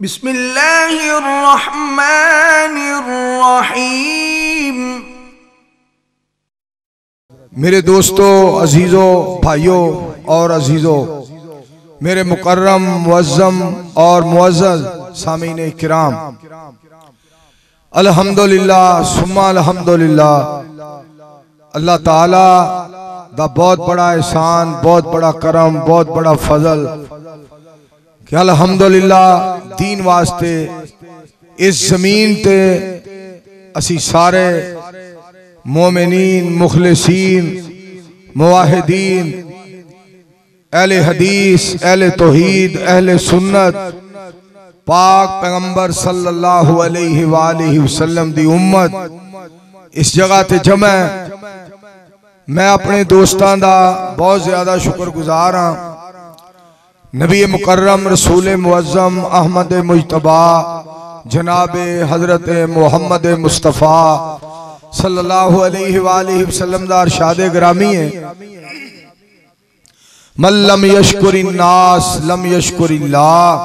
बिस्मिल्लाहिर्रहमानिर्रहीम। मेरे दोस्तों, अजीज़ों, भाइयों और अजीज़ों, मेरे मुकर्रम, मुअज़्ज़म और मुअज़्ज़ सामीन किराम, अल्हम्दुलिल्लाह, सुम्मा अल्हम्दुलिल्लाह, अल्लाह ताला दा बहुत बड़ा एहसान, बहुत बड़ा करम, बहुत बड़ा फजल कि अल्हम्दुलिल्लाह, दीन वास्ते, इस ज़मीन ते असी सारे मोमिनीन, मुखलसीन, मुवाहिदीन, अहले हदीस, अहले तोहीद, अहले सुन्नत, पाक पैगंबर सल्लल्लाहु अलैहि वसल्लम दी उम्मत, इस जगह ते जमा। मैं अपने दोस्तों का बहुत ज़्यादा शुक्रगुजार हाँ। नबी मुकर्रम, रसूल मुअज़्ज़म, अहमद मुजतबा, जनाब हज़रत मोहम्मद मुस्तफ़ा सल्लल्लाहु अलैहि वसल्लम दा अरशाद ग्रामी है। मल्लम यशकुर नास, लम यशकुरिल्लाह।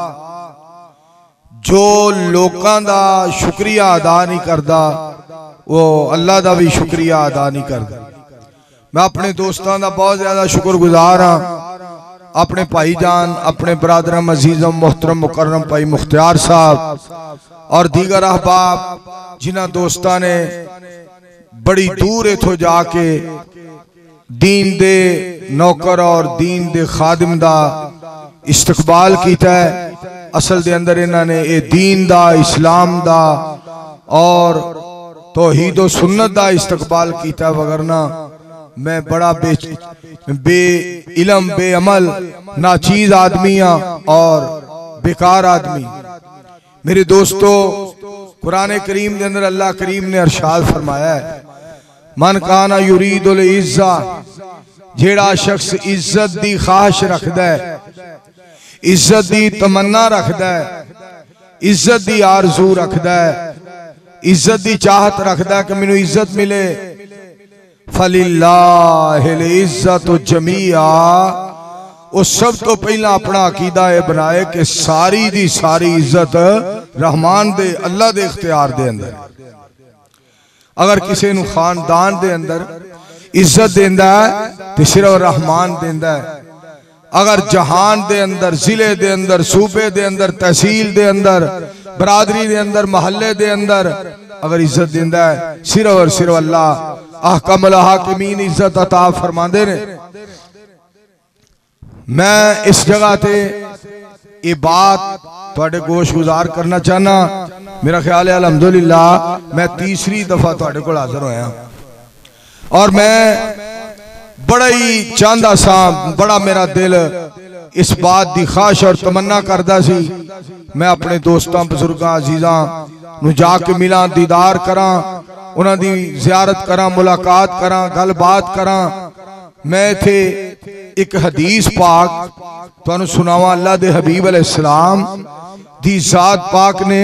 जो लोगों का शुक्रिया अदा नहीं करता वो अल्लाह का भी शुक्रिया अदा नहीं करता मैं अपने दोस्तों का बहुत ज़्यादा शुक्रगुजार हाँ। अपने भाईजान, अपने बरदर अजीजम मोहतरम मुकरम भाई मुख्तियार साहब और दीगर अहबाब जिन्होंने दोस्तों ने बड़ी दूर इथों जाके दीन दे नौकर और दीन दे खादिम दा इस्तकबाल किया असल दे अंदर इन्होंने ये दीन दा, इस्लाम दा और तोहीद सुन्नत दा इस्तकबाल किया वगरना मैं बड़ा बे बे इलम बेअमल नाचीज आदमी और बेकार आदमी। मेरे दोस्तों, कुरान करीम के अंदर अल्लाह करीम ने अरशाद फरमाया है, मन काना युरीद इज्जा जेड़ा शख्स इज़्ज़त दी ख्वाहिश रखदा है, इज़्ज़त दी तमन्ना रखदा है, इज़्ज़त दी आरज़ू रखदा है, इज़्ज़त दी चाहत रखदा है कि मैनू इज़्ज़त मिले। इज़्ज़त जमीआ। वो सब तो पहला अपना अकीदा यह बनाए कि सारी दी सारी इज़्ज़त रहमान दे, अल्लाह दे इख्तियार दे अंदर। अगर किसी खानदान दे अंदर इज़्ज़त देंदा है तो सिर्फ़ रहमान देंदा है। अगर जहान दे अंदर, ज़िले दे अंदर, सूबे दे अंदर, तहसील दे अंदर, बरादरी दे अंदर, महल्ले दे अंदर अगर इज़्ज़त देंदा है, सिर्फ़ और सिर्फ़ अल्लाह आहकमल हाकिमीन इज़्ज़त अता फरमाते ने। मैं इस जगह ते ये बात थोड़े गोश गुजार करना चाहना। मेरा ख्याल है अलहमदुल्ला मैं तीसरी दफ़ा थोड़े को हाजिर होया। और मैं बड़ा ही चाहता सा, बड़ा मेरा दिल इस बात की खाश और तमन्ना करता सी, मैं अपने दोस्तों, बुज़ुर्गों, अजीजा जाके मिला, दीदार करा उन्होंने जियारत करा, मुलाकात करा गलबात करा। मैं इथे एक हदीस पाक तुम सुनावा, अल्लाह दे हबीब अलैहिस्सलाम दी जात पाक ने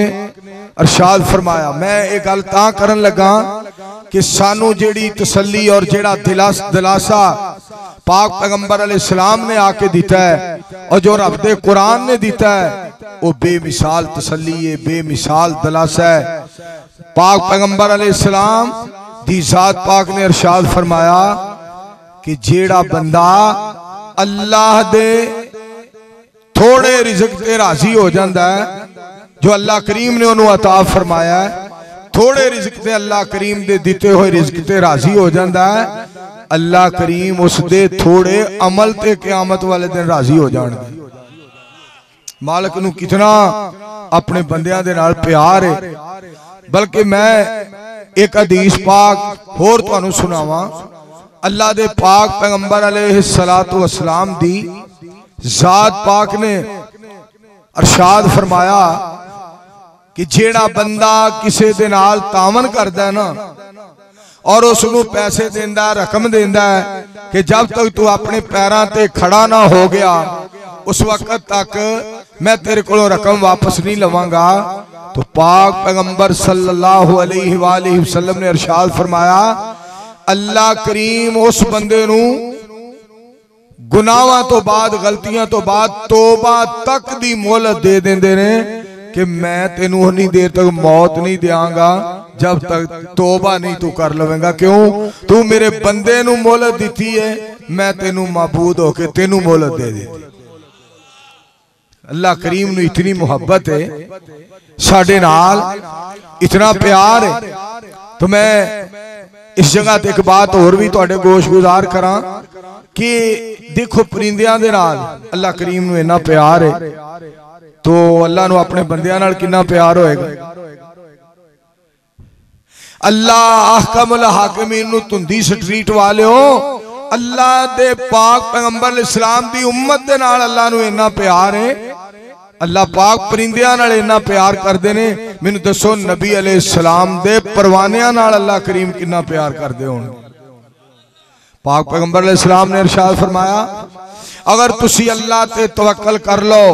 अरशाद फरमाया। मैं एक गल ता करन लगा कि सानू जेड़ी तसल्ली और जेड़ा दिलास दिलासा पाक पैगंबर अलैहिस्सलाम ने आके दिता है और जो रब कुरान ने दिता है वो बेमिसाल तसली है, बेमिसाल दिलासा है। पाक पैगंबर अलैहिस्सलाम दी जात पाक ने अरशाद फरमाया कि जेड़ा बंदा अल्लाह दे थोड़े रिजक ते राज़ी हो जाता है, जो अल्लाह करीम ने उन्होंने अता फरमाया थोड़े रिजक ते अल्लाह करीम दे दिते हुए रिजक ते राज़ी हो जाता है, अल्लाह करीम उस दे थोड़े अमल ते क्यामत वाले दिन राज़ी हो जाएँगे मालक नु कितना अपने बंदियाँ दे नाल प्यार है। बल्कि मैं एक हदीस पाक होर तुहानू सुनावा। अल्लाह दे पाक पैगंबर अलैहि सलातो वसलाम दी जात पाक ने अरशाद फरमाया कि जेड़ा बंदा किसी दे नाल तावन करदा है ना, और उसनु पैसे देंदा रकम देंदा है, कि जब तक तू अपने पैरों ते खड़ा ना हो गया, उस वक्त तक मैं तेरे को रकम वापस नहीं लवांगा। तो पाक पैगंबर सल्लल्लाहु अलैहि वसल्लम ने अरशाद फरमाया, अल्लाह करीम उस बंदे नु तो बाद, गलतियाँ तो बाद, तोबा तक दी मोहलत दे देंदे ने कि मैं तेन उन्नी देर तक मौत नहीं देंगा जब तक तोबा नहीं तू कर लवेगा। क्यों? तू मेरे बंदे मोहलत दी है, मैं तेनू मबूद होके तेन मोहलत दे दी अल्लाह करीम नु इतनी मोहब्बत है साडे नाल इतना प्यार है तो मैं इस जगह ते एक बात और भी ਤੁਹਾਡੇ ਗੋਸ਼ ਗੁਜ਼ਾਰ ਕਰਾਂ ਕਿ ਦੇਖੋ ਪਰਿੰਦਿਆਂ ਦੇ ਨਾਲ ਅੱਲਾਹ ਕਰੀਮ ਨੂੰ ਇੰਨਾ ਪਿਆਰ ਹੈ तो ਅੱਲਾਹ ਨੂੰ ਆਪਣੇ ਬੰਦਿਆਂ ਨਾਲ ਕਿੰਨਾ ਪਿਆਰ ਹੋਏਗਾ ਅੱਲਾਹ ਅਹਕਮੁਲ ਹਾਕਿਮੀਨ ਨੂੰ ਤੁੰਦੀ ਸਟਰੀਟ ਵਾਲਿਓ अल्लाह के पाक पैगंबर इस्लाम की उम्मत के अल्लाह इन्ना प्यार है। अल्लाह पाक परिंदा इन्ना प्यार करते हैं मैं दसो नबी अले इस्लाम के परवान अल्लाह करीम कि प्यार करते हो पाक पैगंबर इस्लाम ने अरशाद फरमाया, अगर तुम अल्लाह से तवक्कल कर लो,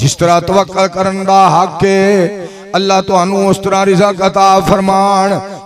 जिस तरह तवक्कल कर हक है, अल्लाह तो उस तरह रिजा कता फरमान।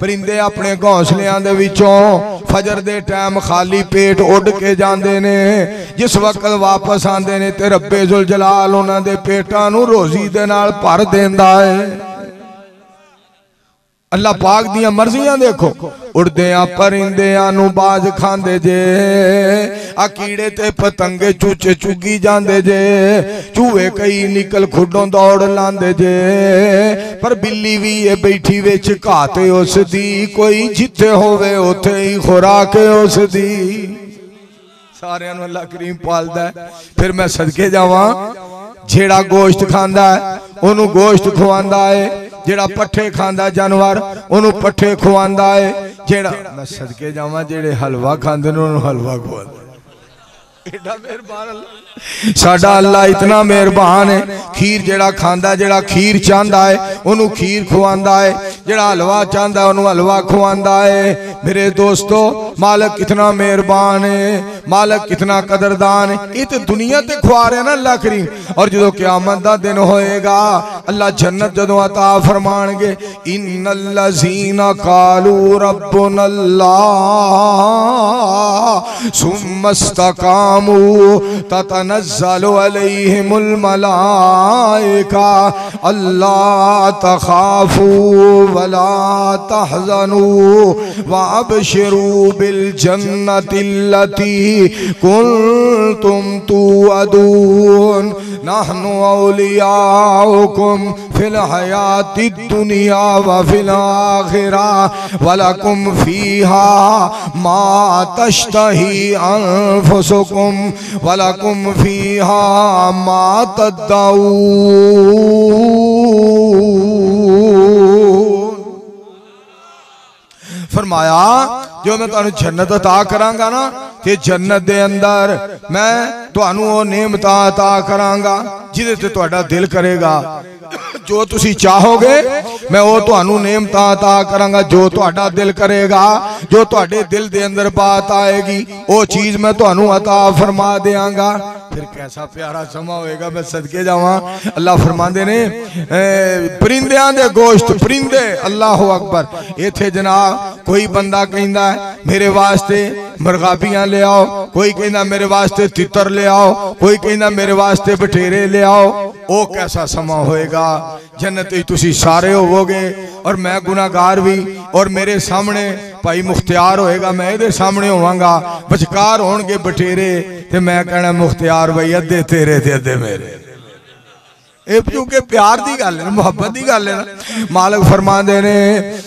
ਪਰਿੰਦੇ ਆਪਣੇ ਘੌਂਸਲਿਆਂ ਦੇ ਵਿੱਚੋਂ ਫਜਰ ਦੇ ਟਾਈਮ ਖਾਲੀ ਪੇਟ ਉੱਡ ਕੇ ਜਾਂਦੇ ਨੇ ਜਿਸ ਵਕਤ ਵਾਪਸ ਆਉਂਦੇ ਨੇ ਤੇ ਰੱਬੇ ਜ਼ੁਲ ਜਲਾਲ ਉਹਨਾਂ ਦੇ ਪੇਟਾਂ ਨੂੰ ਰੋਜ਼ੀ ਦੇ ਨਾਲ ਭਰ ਦਿੰਦਾ ਹੈ अल्लाह पाक दिया मर्जियाँ देखो। उड़दिया, परिंदिया बाज खांदे जे। आ कीड़े ते पतंगे चूचे चुगी जांदे जे। चूहे कई निकल खुडों दौड़ लांदे जे। पर बिल्ली भी ये बैठी विच घाते उस दी कोई जिथे होवे उथे ही खुराक उस दी सारे अल्लाह करीम पालदा है फिर मैं सदके जावा। जेड़ा गोश्त खांदा है ओनू गोश्त खुआंदा है ਜਿਹੜਾ ਪੱਠੇ ਖਾਂਦਾ ਜਾਨਵਰ ਉਹਨੂੰ ਪੱਠੇ ਖਵਾਉਂਦਾ ਏ ਜਿਹੜਾ ਮੈਂ ਸਦਕੇ ਜਾਵਾਂ ਜਿਹੜੇ ਹਲਵਾ ਖਾਂਦੇ ਨੇ ਉਹਨੂੰ ਹਲਵਾ ਖਵਾਉਂਦਾ साडा अल्लाह इतना मेहरबान है। खीर खीर चाहता है ओनू खीर है। हलवा चाहता ओनू हलवा है। मेरे दोस्तों, मालिक कितना मेहरबान है, मालिक कितना कदरदान है। ये तो दुनिया ते खुआ रहे ना अल्लाह करीम। और जो क्यामत का दिन होएगा, अल्लाह जन्नत जदों अता फरमाणगे इन्नल्लज़ीना कालू रब्बुन अल्लाह सुम्मस्तकामू ततनज़्ज़लु अलैहिमुल मलाइका अल्लाह तखाफू वला तहज़नू वअबशिरू बिल जन्नतिल्लती तू तुअदून। नहनु औलियाकुम फिल हयाति दुनिया व फिल आखिरा वलकुम फीहा मा तश्तही अनफुसुकुम वलकुम फीहा मा तद्दाऊ फरमाया, जो मैं तुम जन्नत अता करांगा ना ਤੇ ਜੰਨਤ ਦੇ ਅੰਦਰ ਮੈਂ ਤੁਹਾਨੂੰ ਉਹ ਨੇਮਤਾਂ ਅਤਾ ਕਰਾਂਗਾ ਜਿਹਦੇ ਤੇ ਤੁਹਾਡਾ ਦਿਲ ਕਰੇਗਾ ਜੋ ਤੁਸੀਂ ਚਾਹੋਗੇ ਮੈਂ ਉਹ ਤੁਹਾਨੂੰ ਨੇਮਤਾਂ ਅਤਾ ਕਰਾਂਗਾ ਜੋ ਤੁਹਾਡਾ ਦਿਲ ਕਰੇਗਾ ਜੋ ਤੁਹਾਡੇ ਦਿਲ ਦੇ ਅੰਦਰ ਬਾਤ ਆਏਗੀ ਉਹ ਚੀਜ਼ ਮੈਂ ਤੁਹਾਨੂੰ ਅਤਾ ਫਰਮਾ ਦੇਵਾਂਗਾ ਫਿਰ ਕੈਸਾ ਪਿਆਰਾ ਸਮਾਂ ਹੋਏਗਾ ਮੈਂ ਸਦਕੇ ਜਾਵਾਂ ਅੱਲਾਹ ਫਰਮਾਉਂਦੇ ਨੇ ਪਰਿੰਦਿਆਂ ਦੇ ਗੋਸ਼ਤ ਪਰਿੰਦੇ ਅੱਲਾਹੁ ਅਕਬਰ ਇੱਥੇ ਜਨਾਬ ਕੋਈ ਬੰਦਾ ਕਹਿੰਦਾ ਮੇਰੇ ਵਾਸਤੇ ਮਰਗਾਬੀਆਂ ਲਿਆਓ, ਕੋਈ ਕਹਿੰਦਾ ਮੇਰੇ ਵਾਸਤੇ ਤਿੱਤਰ ਲਿਆਓ, ਕੋਈ ਕਹਿੰਦਾ ਮੇਰੇ ਵਾਸਤੇ ਬਠੇਰੇ ਲਿਆਓ, ਉਹ ਕੈਸਾ ਸਮਾਂ ਹੋਏਗਾ? ਜੰਨਤ ਵਿੱਚ ਤੁਸੀਂ ਸਾਰੇ ਹੋਵੋਗੇ ਔਰ ਮੈਂ ਗੁਨਾਹਗਾਰ ਵੀ ਔਰ ਮੇਰੇ ਸਾਹਮਣੇ ਭਾਈ ਮੁਖਤਿਆਰ ਹੋਏਗਾ, ਮੈਂ ਇਹਦੇ ਸਾਹਮਣੇ ਹੋਵਾਂਗਾ, ਵਿਚਕਾਰ ਹੋਣਗੇ ਬਟੇਰੇ ਤੇ ਮੈਂ ਕਹਿਣਾ ਮੁਖਤਿਆਰ ਬਈ ਅੱਧੇ ਤੇਰੇ ਤੇ ਅੱਧੇ ਮੇਰੇ। ਇਹ ਕਿਉਂਕਿ ਪਿਆਰ ਦੀ ਗੱਲ ਹੈ ਮੁਹੱਬਤ ਦੀ ਗੱਲ ਹੈ ਨਾ ਮਾਲਕ ਫਰਮਾਉਂਦੇ ਨੇ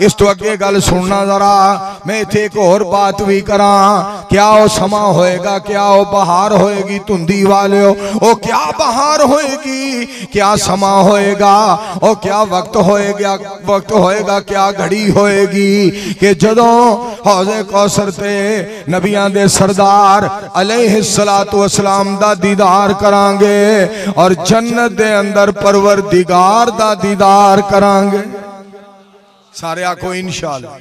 ਇਸ ਤੋਂ ਅੱਗੇ ਗੱਲ ਸੁਣਨਾ ਜ਼ਰਾ ਮੈਂ ਇੱਥੇ ਇੱਕ ਹੋਰ ਬਾਤ ਵੀ ਕਰਾਂ ਕਿਆ ਉਹ ਸਮਾਂ ਹੋਏਗਾ ਕਿਆ ਉਹ ਬਹਾਰ ਹੋਏਗੀ ਧੁੰਦੀ ਵਾਲਿਓ ਉਹ ਕਿਆ ਬਹਾਰ ਹੋਏਗੀ ਕਿਆ ਸਮਾਂ ਹੋਏਗਾ ਉਹ ਕਿਆ ਵਕਤ ਹੋਏਗਾ ਵਕਤ ਹੋਏਗਾ ਕਿਆ ਘੜੀ ਹੋਏਗੀ ਕਿ ਜਦੋਂ ਹੌਜ਼ੇ ਕੌਸਰ ਤੇ ਨਬੀਆਂ ਦੇ ਸਰਦਾਰ ਅਲੈਹਿ ਸਲਾਤੁ ਵਸਲਾਮ ਦਾ ਦੀਦਾਰ करा गे और जन्नत दे अंदर परवर दिगार का दीदार करा गे सारे आखो, इंशाल्लाह।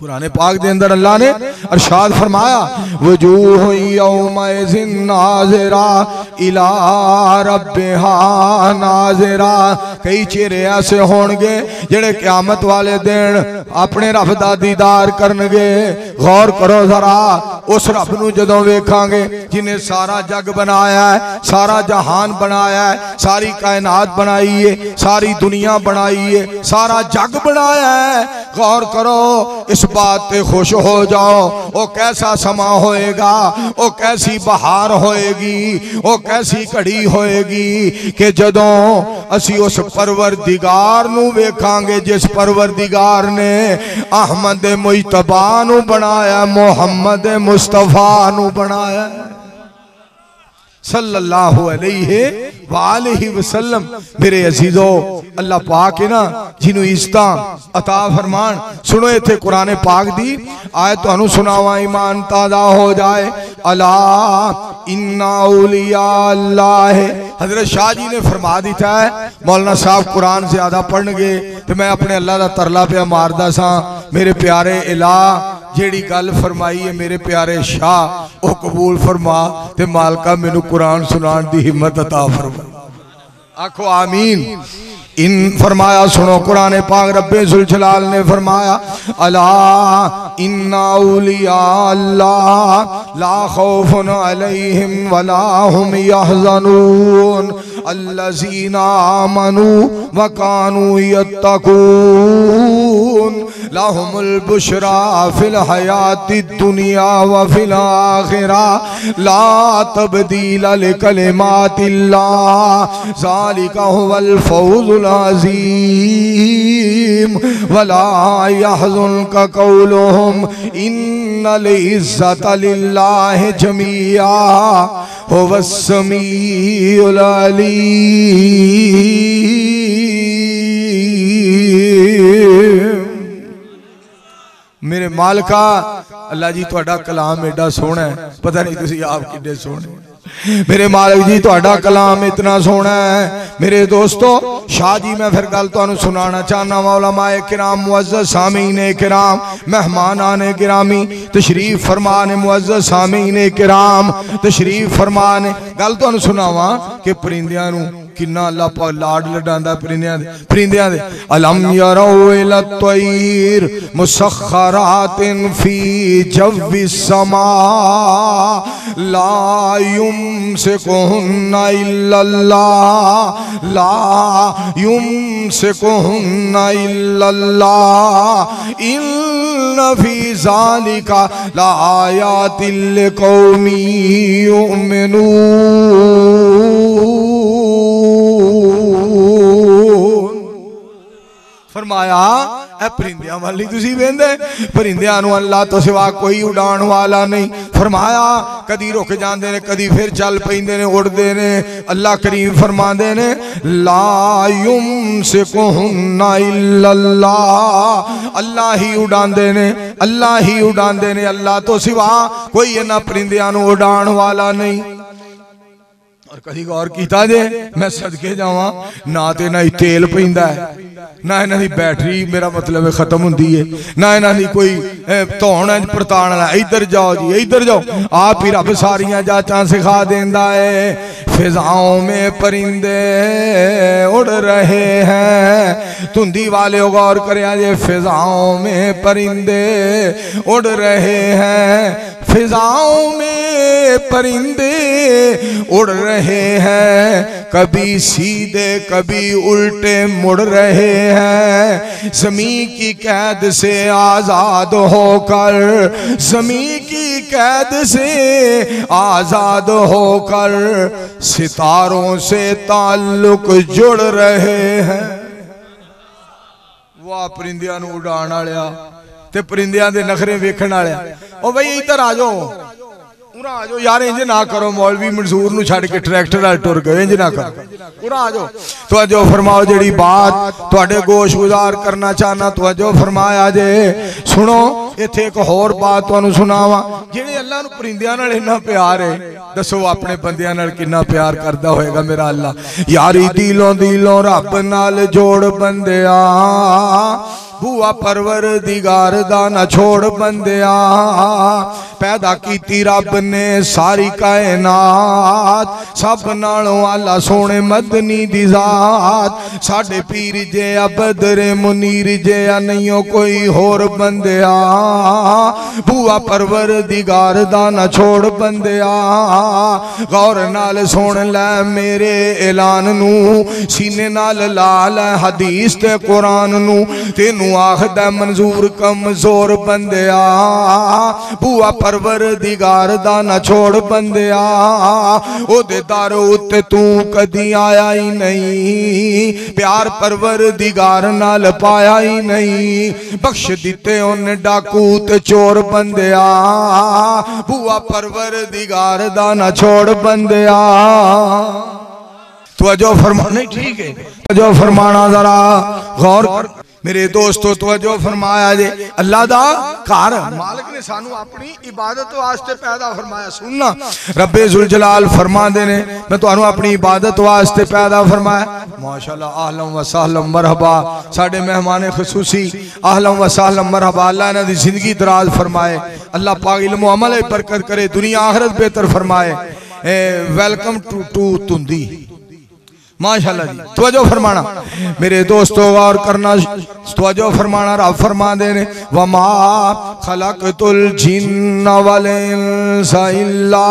पुराने पाक के अंदर अल्लाह ने अरशाद फरमाया, वजूह नाजरा इला रबेहा नाजरा। कई चेहरे ऐसे होंगे जेड़े क्यामत वाले दिन अपने रब का दीदार करे गौर करो जरा उस रब न जो वेखा जिन्हें सारा जग बनाया है, सारा जहान बनाया है, सारी कायनात बनाई है, सारी दुनिया बनाई है, सारा जग बनाया है। गौर करो, इस बात पर खुश हो जाओ। वो कैसा समा होएगा वो कैसी बहार होएगी वो कैसी घड़ी होएगी कि जदों असी उस परवर दिगार वेखा जिस परवर दिगार ने अहमद मुई तबाह बनाया, मोहम्मद मु ਮੁਸਤਫਾ ਨੂੰ ਬਣਾਇਆ सल्लल्लाहु अलैहि वालैहि वसल्लम मेरे अजीजो अल्लाह पाक है ना जिन्हों इज्जत अता फरमान सुनो इथे कुरान पाक दी आयत ਤੁਹਾਨੂੰ ਸੁਣਾਵਾਂ ईमान ताजा हो जाए अला इन्ना औलिया अल्लाह है हजरत शाह जी ने फरमा दिता है मौलाना साहब कुरान ज्यादा पढ़नगे ਤੇ ਮੈਂ ਆਪਣੇ ਅੱਲਾ ਦਾ ਤਰਲਾ ਪਿਆ ਮਾਰਦਾ ਸਾਂ ਮੇਰੇ ਪਿਆਰੇ ਇਲਾ जेड़ी गल फरमाई है मेरे प्यारे शाह, ओ कबूल फरमा ते मालका मेनु कुरान सुनान दी हिम्मत अता फरमा। आखो आमीन। इन फरमाया सुनो, कुरान पाक रब्बे जुलजलाल ने फरमाया, अला इन्ना औलिया अल्लाह ला खौफुन अलैहिम वला यहज़नून अल्लज़ीना आमनू व कानू यत्तकून लहुमुल बुशरा फिल हयाति दुनिया व फिल आखिरा ला तब्दील लिकलिमातिल्लाह ज़ालिका हुवल फौजुल अजीम वला यहज़ुनका कौलुहुम इन्नल इज़्ज़त लिल्लाहि अल्लाह जमिया, हो वसमी मेरे मालका, अल्लाह जी थोड़ा कलाम एडा सोहना है। पता नहीं तुम आप कि सोहने मेरे मालिक जी थोड़ा कलाम इतना सोहना है। मेरे दोस्तों, शाह जी, मैं फिर गल तुम सुना चाहना मौला माए किराम मुआजत सामी ने किराम, मेहमान आने किरामी तशरीफ़ फरमा ने मुआजत सामी ने किराम, तशरीफ़ फरमा ने गल तुम सुनावा कि परिंदियाँ किन्ना लापा लाड लडांदा परिंदियाँ दे परिंदियाँ दे अलम यरो से कुन इल्लल्ला लायुम से कुन इल्लल्ला इन नफीजालिका लाया तिल कौमी उमनू ਫਰਮਾਇਆ ਇਹ ਪਰਿੰਦਿਆਂ ਵਾਲੀ ਤੁਸੀਂ ਵੇਂਦੇ ਪਰਿੰਦਿਆਂ ਨੂੰ ਅੱਲਾ ਤੋਂ ਸਿਵਾ ਕੋਈ ਉਡਾਣ ਵਾਲਾ ਨਹੀਂ ਫਰਮਾਇਆ ਕਦੀ ਰੁਕ ਜਾਂਦੇ ਨੇ ਕਦੀ ਫਿਰ ਚੱਲ ਪੈਂਦੇ ਨੇ ਉੜਦੇ ਨੇ ਅੱਲਾ ਕਰੀਮ ਫਰਮਾਉਂਦੇ ਨੇ ਲਾ ਯੁਮਸਿਕੁਹੁੰਨਾ ਇਲੱਲਾ ਅੱਲਾ ਹੀ ਉਡਾਉਂਦੇ ਨੇ ਅੱਲਾ ਹੀ ਉਡਾਉਂਦੇ ਨੇ ਅੱਲਾ ਤੋਂ ਸਿਵਾ ਕੋਈ ਇਹਨਾਂ ਪਰਿੰਦਿਆਂ ਨੂੰ ਉਡਾਣ ਵਾਲਾ ਨਹੀਂ और कभी गौर किया जे मैं सदके जावा। ना तो इन्हों तेल पींदा है, ना इन्हों की बैटरी, मेरा मतलब खत्म होंगी है। ना इन्हों कोई धोन परतान इधर जाओ जी, इधर जाओ। आप ही रब सारिया जाचा सिखा देता है। फिजाओं में परिंदे उड़ रहे हैं। धुंधी वाले गौर करें ये फिजाओं में परिंदे उड़ रहे हैं। फिजाओं में परिंदे उड़ रहे हैं। कभी सीधे, कभी उल्टे मुड़ रहे हैं। ज़मीन की कैद से आज़ाद होकर, ज़मीन की कैद से आज़ाद होकर सितारों से ताल्लुक जुड़ रहे हैं ਵਾਹ ਪਰਿੰਦਿਆਂ ਨੂੰ ਉਡਾਣ ਵਾਲਿਆ ਤੇ ਪਰਿੰਦਿਆਂ ਦੇ ਨਖਰੇ ਵੇਖਣ ਵਾਲਿਆ ਉਹ ਬਈ ਇੱਧਰ ਆ ਜਾਓ ਉਰਾ ਆ ਜਾਓ ਯਾਰ ਇੰਜ ਨਾ ਕਰੋ ਮੌਲਵੀ ਮਨਸੂਰ ਨੂੰ ਛੱਡ ਕੇ ਟਰੈਕਟਰ ਨਾਲ ਟੁਰ ਗਏ ਇੰਜ ਨਾ ਕਰੋ ਉਰਾ ਆ ਜਾਓ ਤਵਜੋ ਫਰਮਾਓ ਜਿਹੜੀ ਬਾਤ ਤੁਹਾਡੇ ਗੋਸ਼ ਗੁਜ਼ਾਰ ਕਰਨਾ ਚਾਹਨਾ ਤਵਜੋ ਫਰਮਾਇਆ ਜੇ ਸੁਣੋ ਇੱਥੇ ਇੱਕ ਹੋਰ ਬਾਤ ਤੁਹਾਨੂੰ ਸੁਣਾਵਾਂ ਜਿਹੜੇ ਅੱਲਾ ਨੂੰ ਪਰਿੰਦਿਆਂ ਨਾਲ ਇੰਨਾ ਪਿਆਰ ਹੈ ਦੱਸੋ ਆਪਣੇ ਬੰਦਿਆਂ ਨਾਲ ਕਿੰਨਾ ਪਿਆਰ ਕਰਦਾ ਹੋਏਗਾ ਮੇਰਾ ਅੱਲਾ ਯਾਰੀ ਦਿਲੋਂ ਦਿਲੋਂ ਰੱਬ ਨਾਲ ਜੋੜ ਬੰਦਿਆ बुआ परवर दिगार दा छोड़ बंदिया। पैदा की रब ने सारी कायनात। सब नालों आला सोने मदनी दी जात। पीर जे अबदरे मुनीर जे नहीं कोई होर बंदिया। बुआ परवर दिगार दा ना छोड़ बंदिया। गौर नाल सुन लै मेरे ऐलान सीने नाल ला लै हदीस ते कुरान नू। ਨੂੰ ਤੈਨੂੰ ਆਖਦਾ ਮਨਜ਼ੂਰ ਕਮਜ਼ੋਰ ਬੰਦਿਆ ਬੂਆ ਪਰਵਰਦੀਗਾਰ ਦਾ ਨਾ ਛੋੜ ਬੰਦਿਆ ਉਹਦੇ ਦਰ ਉੱਤੇ ਤੂੰ ਕਦੀ ਆਇਆ ਹੀ ਨਹੀਂ ਪਿਆਰ ਪਰਵਰਦੀਗਾਰ ਨਾਲ ਪਾਇਆ ਹੀ ਨਹੀਂ ਬਖਸ਼ ਦਿੱਤੇ ਉਹਨੇ ਡਾਕੂ ਤੇ ਚੋਰ ਬੰਦਿਆ ਬੂਆ ਪਰਵਰਦੀਗਾਰ ਦਾ ਨਾ ਛੋੜ ਬੰਦਿਆ तवज्जो फरमा नहीं ठीक है तवज्जो फरमाना जरा गौर मेरे दोस्तों तवज्जो फरमाया जे अल्लाह दा घर मालिक ने सानू अपनी इबादत वास्ते पैदा फरमाया सुनना रब्बे जुल जलाल फरमांदे ने मैं ਤੁਹਾਨੂੰ ਆਪਣੀ ਇਬਾਦਤ ਵਾਸਤੇ ਪੈਦਾ ਫਰਮਾਇਆ ਮਾਸ਼ਾਅੱਲਾ ਆਹਲਮ व सहलम मरहबा ਸਾਡੇ ਮਹਿਮਾਨ ਖਸੂਸੀ ਆਹਲਮ व सहलम मरहबा अल्लाह ਇਹਨਾਂ ਦੀ ਜ਼ਿੰਦਗੀ ਦਰਾਜ਼ ਫਰਮਾਏ ਅੱਲਾਹ ਪਾਕ ਇਲਮ ਅਮਲ ਬਰਕਤ करे दुनिया आखिरत बेहतर फरमाए वेलकम टू टू तुंदी माशाल्लाह जी। तवज्जो फरमाना। मेरे दोस्तों, गौर करना। तवज्जो फरमाना, रब फरमाते ने, वमा खलकतुल जिन्न वल इंसा इल्ला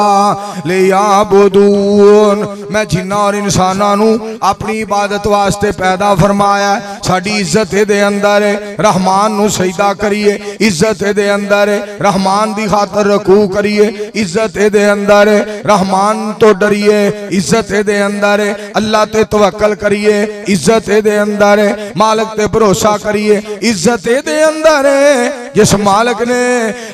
लियाबुदून। मैं जिन्ना और इंसानां नु अपनी इबादत वास्ते पैदा फरमाया। साडी इज़्ज़त दे अंदर है। रहमान नु सजदा करिए, इज़्ज़त दे अंदर है। रहमान दी खातर रकू करिए, इज़्ज़त दे अंदर है। रहमान तो डरिए, इज़्ज़त दे अंदर है। अल्लाह ते तवक्कल करिए, इज़्ज़त दे अंदर है, मालिक ते भरोसा करिए, इज़्ज़त दे अंदर है। जिस मालिक ने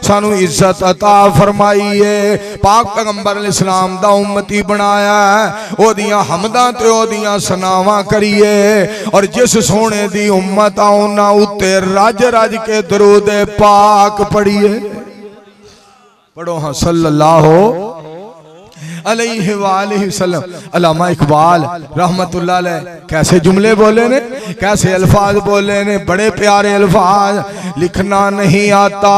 सानू इज़्ज़त अता फरमाई है, पाक पैगंबर इस्लाम दा उम्मती बनाया है, ओदियाँ हमदां ते ओदियाँ सनावां करिए। और जिस सोने दी उम्मत आ, उन्हां उत्ते रज रज के दरूद पाक पढ़िए। पढ़ो हाँ सल्लल्लाहु। अलैहि इकबाल रहमतुल्लाह अलैह कैसे जुमले बोले ने? कैसे अल्फाज बोले ने? बड़े प्यारे अल्फाज लिखना नहीं आता।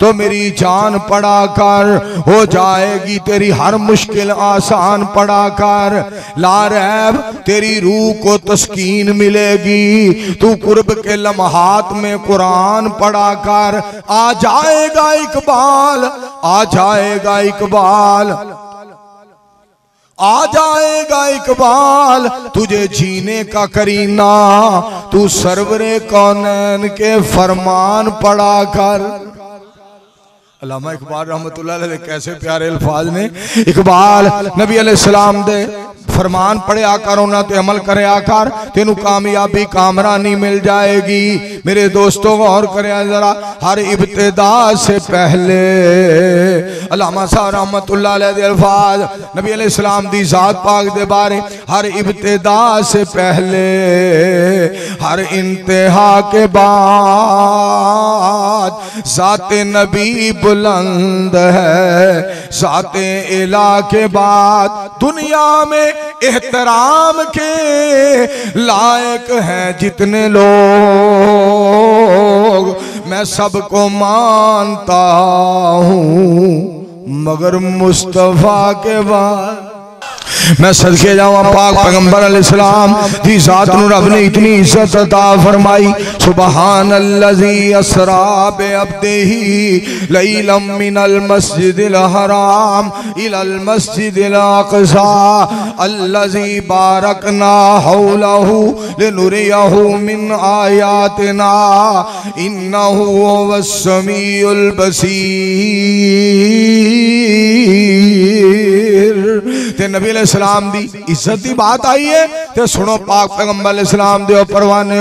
तो मेरी जान पढ़ा कर हो जाएगी तेरी हर मुश्किल आसान पढ़ा कर। ला रैब तेरी रूह को तस्कीन मिलेगी। तू कुर्ब के लम्हात में कुरान पढ़ा कर। आ जाएगा इकबाल आ जाएगा इकबाल। आ जाएगा इकबाल, तुझे जीने का करीना। तू सरवरे कौन के फरमान पड़ा कर। अलामा इकबाल रहमतुल्लाह कैसे प्यारे अल्फाज ने इकबाल, नबी अलैहिस्सलाम सलाम दे फरमान पढ़िया कर उन्होंने ते अमल कर तेन कामयाबी, कामरानी मिल जाएगी। मेरे दोस्तों, गौर करया जरा, हर इब्तदा से पहले। अलामा साहब दे अल्फाज, नबी अलैहि सलाम दी जात पाक दे बारे, हर इब्तदा से पहले। हर इंतहा के बाद, जाते नबी बुलंद है। जाते इला के बाद, दुनिया में एहतराम के लायक हैं जितने लोग। मैं सबको मानता हूँ मगर मुस्तफ़ा के बाद मैं सदके जावा पाक पैगंबर अलैहिस्सलाम दी जात रब ने इतनी इज़्ज़त अता फरमाई। सुबहान अल्लजी असरा बे अब्दिही लैलम मिनल मस्जिदिल हराम, इलल मस्जिदिल अक़सा। अल्लजी बारकना हौलहु लिनुरियहु मिन आयातिना, इन्नहु हुवस समीउल बसीर। नबी इस्लाम सलाम दी इज़्ज़त की बात आई है तो सुनो पाक पैगंबर सलाम दे परवाने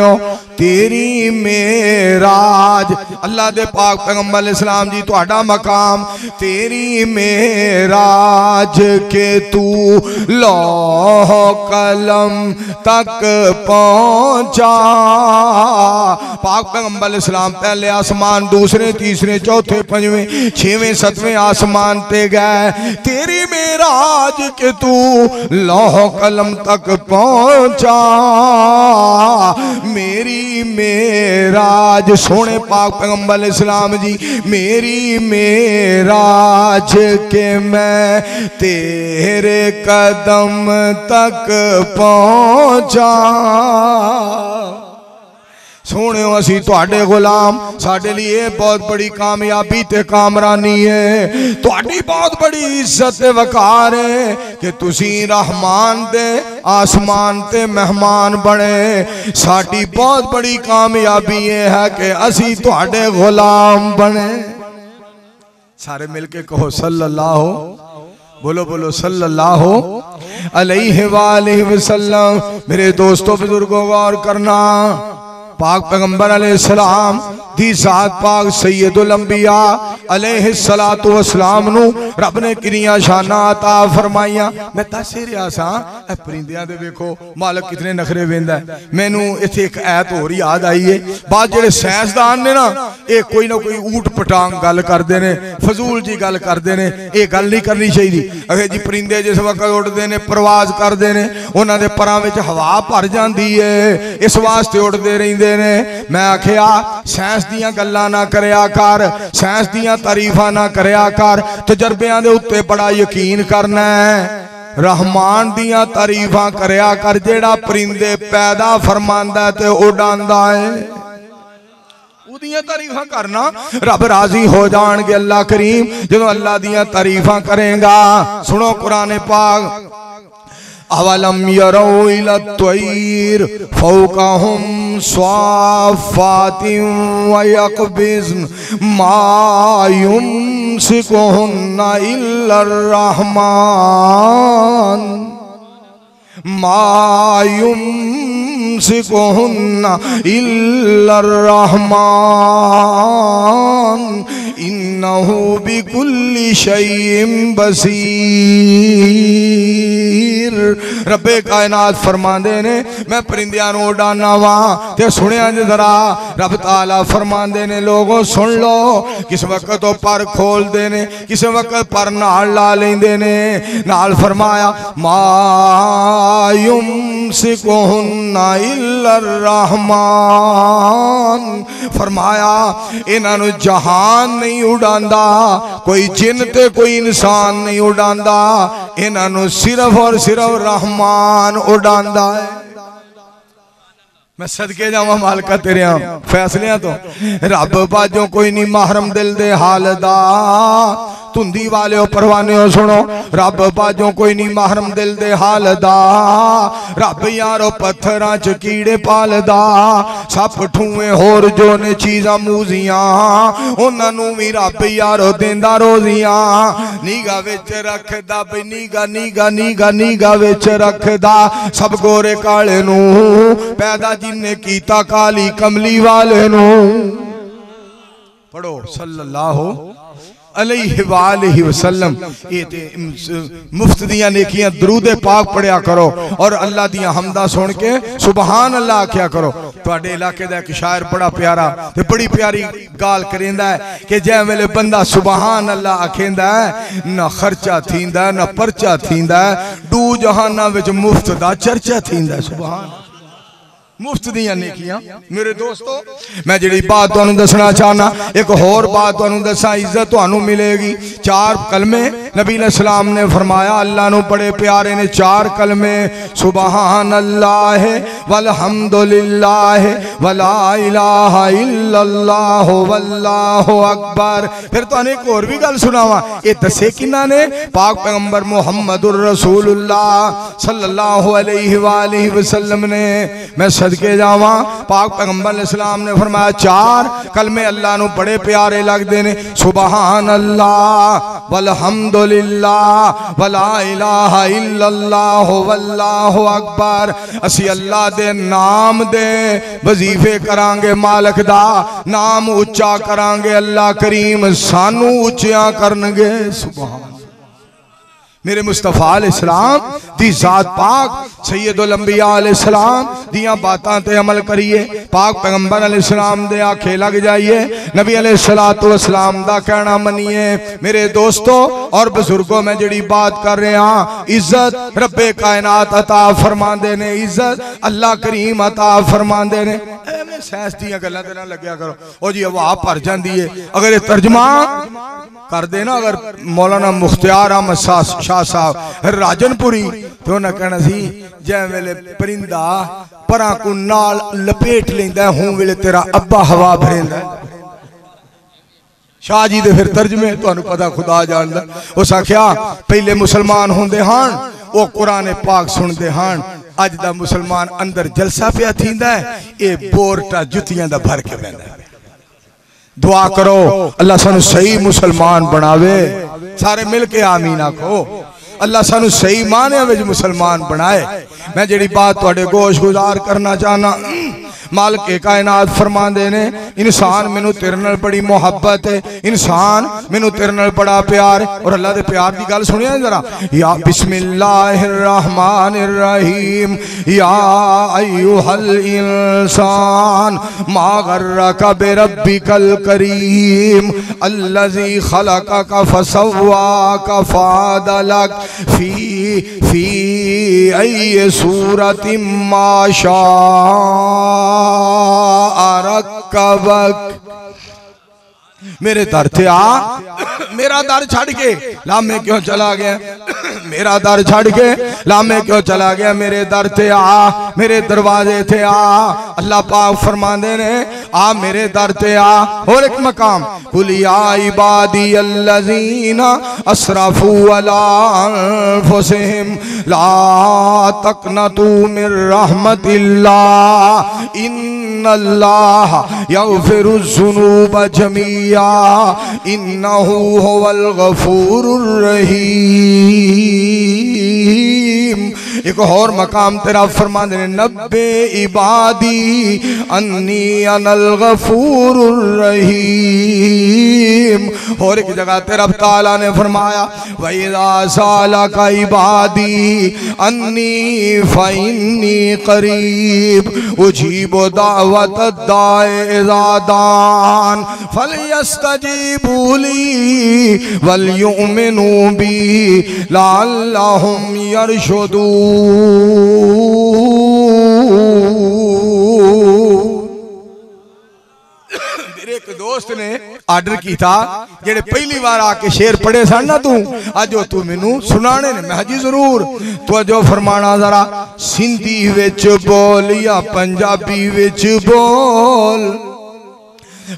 तेरी मेराज। अल्लाह दे पाक पैगंबर इस्लाम जी थोड़ा मकाम। तेरी मेराज के तू लौह कलम तक पहुँचा। पाक पैगंबर इस्लाम पहले आसमान, दूसरे, तीसरे, चौथे, पंजवें, छेवे, सतवें आसमान ते गए। तेरी मेराज के तू लौह कलम तक पहुँचा। मेरी मेराज सोने पाक पैगंबर इस्लाम जी मेरी मेराज के मैं तेरे कदम तक पहुँचा। सोने असी थोड़े तो गुलाम साढ़े लिए बहुत बड़ी कामयाबी ते कामरानी है। थोड़ी तो बहुत बड़ी इज़्ज़त वकार है कि तुम रहमान दे, आसमान ते मेहमान बने। साड़ी बहुत बड़ी कामयाबी यह है कि असी थोड़े तो गुलाम बने। सारे मिलके कहो, सल्लल्लाहु, बोलो बोलो, सल्लल्लाहु अलैहि वसल्लम। मेरे दोस्तों, बुज़ुर्गों, गौर करना पाक पैगंबर अलैहिस्सलाम दी जात पाक सैयदुल अंबिया अलैहिस्सलातु वसलाम नु रब ने किनिया शाना अता फरमाइया। मैं दस ही रिया सा ए परिंदियाँ दे देखो, मालिक कितने नखरे वेंदा है। मेनू इथे एक ऐत और याद आई है बाद जेड़े साइंसदान ने ना ए कोई ना कोई ऊट पटांग गल करदे ने, फजूल जी गल करदे ने ए गल नहीं करनी चाहिए अगे जी परिंदे जिस वक्त उड़दे ने, परवाज करदे ने, उन्हां दे परां विच हवा भर जांदी है, इस वास्ते उड़दे रहिंदे ਰਹਿੰਦੇ ਨੇ, ਮੈਂ ਆਖਿਆ ਸਾਇੰਸ ਦੀਆਂ ਗੱਲਾਂ ਨਾ ਕਰਿਆ ਕਰ ਸਾਇੰਸ ਦੀਆਂ ਤਾਰੀਫਾਂ ਨਾ ਕਰਿਆ ਕਰ, ਤਜਰਬਿਆਂ ਦੇ ਉੱਤੇ ਬੜਾ ਯਕੀਨ ਕਰਨਾ ਹੈ। ਰਹਿਮਾਨ ਦੀਆਂ ਤਾਰੀਫਾਂ ਕਰਿਆ ਕਰ, ਜਿਹੜਾ ਪਰਿੰਦੇ ਪੈਦਾ ਫਰਮਾਂਦਾ ਤੇ ਉਡਾਂਦਾ ਹੈ। ਉਹਦੀਆਂ ਤਾਰੀਫਾਂ ਕਰਨਾ, ਰੱਬ ਰਾਜ਼ੀ ਹੋ ਜਾਣਗੇ ਅੱਲਾ ਕਰੀਮ, ਜਦੋਂ ਅੱਲਾ ਦੀਆਂ ਤਾਰੀਫਾਂ ਕਰੇਗਾ। ਸੁਣੋ ਕੁਰਾਨ ਪਾਕ। अवलम यरो इलत्वैर फौकहुम स्वाफातिम वयकबिज़न मा युमसिकुहुन्ना इल्लर रहमान। मायुमसिकुहुन्ना इल्लर रहमान। इन्नहु बिकुल्लि शैइन बसीर। रब्बे कायनात फरमांदे ने, मैं परिंदियाँ नु उड़ाना वा, ते सुनिया जरा। रब ताला फरमांदे ने, लोगों सुन लो, किस वक्त तो पर खोल दे ने, किस वक्त पर नाल ला लेंदे ने। नाल फरमाया मायुम रहमान। फरमाया इन्हां जहान नहीं उड़ांदा, कोई जिन ते कोई इंसान नहीं उड़ांदा। इन्हां सिर्फ़ और सिर्फ़ रहमान उड़ांदा है। मैं सदके जावा मालका तेरे फैसलियाँ तो। रब बाजो कोई नहीं, माहरम दिल दे हाल दा। ਧੁੰਦੀ ਵਾਲਿਓ, ਪਰਵਾਨਿਓ ਸੁਣੋ, ਰੱਬ ਬਾਜੋਂ ਕੋਈ ਨਹੀਂ ਮਾਹਰਮ ਦਿਲ ਦੇ ਹਾਲ ਦਾ ਰੱਬ ਯਾਰੋ ਪੱਥਰਾਂ 'ਚ ਕੀੜੇ ਪਾਲਦਾ, ਸੱਪ ਠੂਏ ਹੋਰ ਜੋ ਨੇ ਚੀਜ਼ਾਂ ਮੂਜ਼ੀਆਂ, ਉਹਨਾਂ ਨੂੰ ਵੀ ਰੱਬ ਯਾਰੋ ਦਿੰਦਾ ਰੋਜ਼ੀਆਂ। ਨੀਗਾ ਵਿੱਚ ਰੱਖਦਾ ਬਈ, ਨੀਗਾ ਨੀਗਾ ਨੀਗਾ ਨੀਗਾ ਵਿੱਚ ਰੱਖਦਾ ਸਭ ਗੋਰੇ ਕਾਲੇ ਨੂੰ, ਪੈਦਾ ਜਿਨੇ ਕੀਤਾ ਕਾਲੀ ਕਮਲੀ ਵਾਲੇ ਨੂੰ। ਪੜੋ ਸੱਲੱਲਾਹು मुफ़्त पाक पढ़िया करो और अल्लाह हमदा सुन के अल्लाह आख्या करो। थोड़े इलाके का एक शायर बड़ा प्यारा बड़ी प्यारी गाल करेंदा है कि जै वेले बंदा सुबह अल्लाह आखेंदा है ना खर्चा थींदा ना परचा थींदा है डू जहाना मुफ़्त का चर्चा थींदा मुफ़्त नेकियाँ। मेरे दोस्तों मैं जी बात तो दसना चाहना एक होर बात तो दसा इज़्ज़त तो मिलेगी। चार कलमे नबी सलाम ने फरमाया अल्लाह नु बड़े प्यारे ने चार कलमे। सुबहान अल्लाह वलहमदुल्लाह वलाह वल्लाह अकबर। फिर तो एक और भी गल सुनावा ये दसे कि ने? पाक पैगंबर मुहम्मद रसूल सल्लल्लाहु अलैहि वसल्लम ने। मैं सदके जावा। पाक पैगंबर इस्लाम ने फरमाया, चार कलमे अल्लाह नु बड़े प्यारे लगते ने। सुबहान अल्लाह वलहमदुल्ला वला इलाहा इल्लल्लाह, वल्लाहु अकबर। असि अल्लाह दे नाम दे वजीफे करांगे मालक दा। नाम उच्चा करांगे अल्लाह करीम। सानू उच्चिया करनगे। सुभान मेरे मुस्तफ़ा इस्लाम दी जात पाक सैयद सलाम, दियाँ बातों पर अमल करिए। पाक पैगंबर सलाम दे आखे लग जाइए। नबी सलातो सलाम का कहना मनीए, मेरे दोस्तों और बुज़ुर्गों, में जड़ी बात कर रहे रहा इज़्ज़त रबे कायनात अता फरमाते ने, इज़्ज़त अल्लाह करीम अता फरमाते ने। सैस दियाँ गलों लग्या करो। वो जी, हवा भर जाती है अगर ये तर्जमा कर देना अगर मौलाना मुख्तियार अहमद शाह ਅਹਿਮਦ ਸ਼ਾਹ ਸ਼ਾਹ ਸਾਹਿਬ ਰਾਜਨਪੁਰੀ ਤੇ ਉਹਨਾਂ ਕਹਿਣਾ ਸੀ ਜੈ ਵੇਲੇ ਪਰਿੰਦਾ ਪਰਾਂ ਕੋ ਨਾਲ ਲਪੇਟ ਲੈਂਦਾ ਹੂੰ ਵੇਲੇ ਤੇਰਾ ਅੱਬਾ ਹਵਾ ਭਰੇਂਦਾ ਸ਼ਾਹ ਜੀ ਦੇ ਫਿਰ ਤਰਜਮੇ ਤੁਹਾਨੂੰ ਪਤਾ ਖੁਦਾ ਜਾਣਦਾ ਉਸ ਆਖਿਆ ਪਹਿਲੇ ਮੁਸਲਮਾਨ ਹੁੰਦੇ ਹਨ ਉਹ ਕੁਰਾਨ ਪਾਕ ਸੁਣਦੇ ਹਨ ਅੱਜ ਦਾ ਮੁਸਲਮਾਨ ਅੰਦਰ ਜਲਸਾ ਪਿਆ ਥੀਂਦਾ ਹੈ ਇਹ ਬੋਰਟਾ ਜੁੱਤੀਆਂ ਦਾ ਭਰ ਕੇ ਬੈਂਦਾ ਹੈ दुआ करो अल्लाह सानू सही मुसलमान बनावे सारे मिल के आमीन आखो। अल्लाह सानू सही माने मुसलमान बनाए। मैं जेड़ी बात थोड़े गोश गुजार करना चाहना, मालिक के कायनात फरमांदे ने, इंसान मैनू तेरे नाल बड़ी मोहब्बत है, इंसान मैनू तेरे नाल बड़ा प्यार और अल्लाह दे प्यार दी गल सुनिया जरा। या बिस्मिल्लाहिर रहमानिर रहीम या अय्युहल इंसान, मा गर्रका बिरब्बिकल करीम, अल्लज़ी खलकका फसव्वाका फादलक। फ़ी फ़ी अय्य सूरतिम मा शा'a रक्कबक मेरे दर आ। मेरा दर छड़ के लामे क्यों चला गया? मेरा दर छड़ के लामे क्यों चला गया? मेरे दर थे आ, मेरे दरवाजे थे आ। अल्लाह पाक फरमांदे ने आ, मेरे दर ते आ। और एक मकाम कुलिया इबादी अल्लजीना असरफू अला अनफुसिहिम ला तकनतू मिर रहमतिल्लाह, इन्नल्लाह यगफिरु ज़ुनूब जमिया, इन्नहु हुवल गफूर रहीम। एक और मकाम तेरा फरमाने ने, नब्बे इबादी, अन्नी अनल गफूरुर रहीम। और एक जगह तेरा ताला ने फरमाया, वैदा साला का इबादी, अन्नी फइन्नी करीब। उजीब दावत दाए दान फलयस्तजीबूली वलयुमिनू बी, लाल्लहुम यरशुदून मेरे एक दोस्त ने आर्डर किया जेड़े पहली बार आके शेर पढ़े सन ना तू। अज तू मेनू सुनाने ने, मैं जी ज़रूर। तू जो फरमाना जरा, सिंधी विच बोल पंजाबी विच बोल।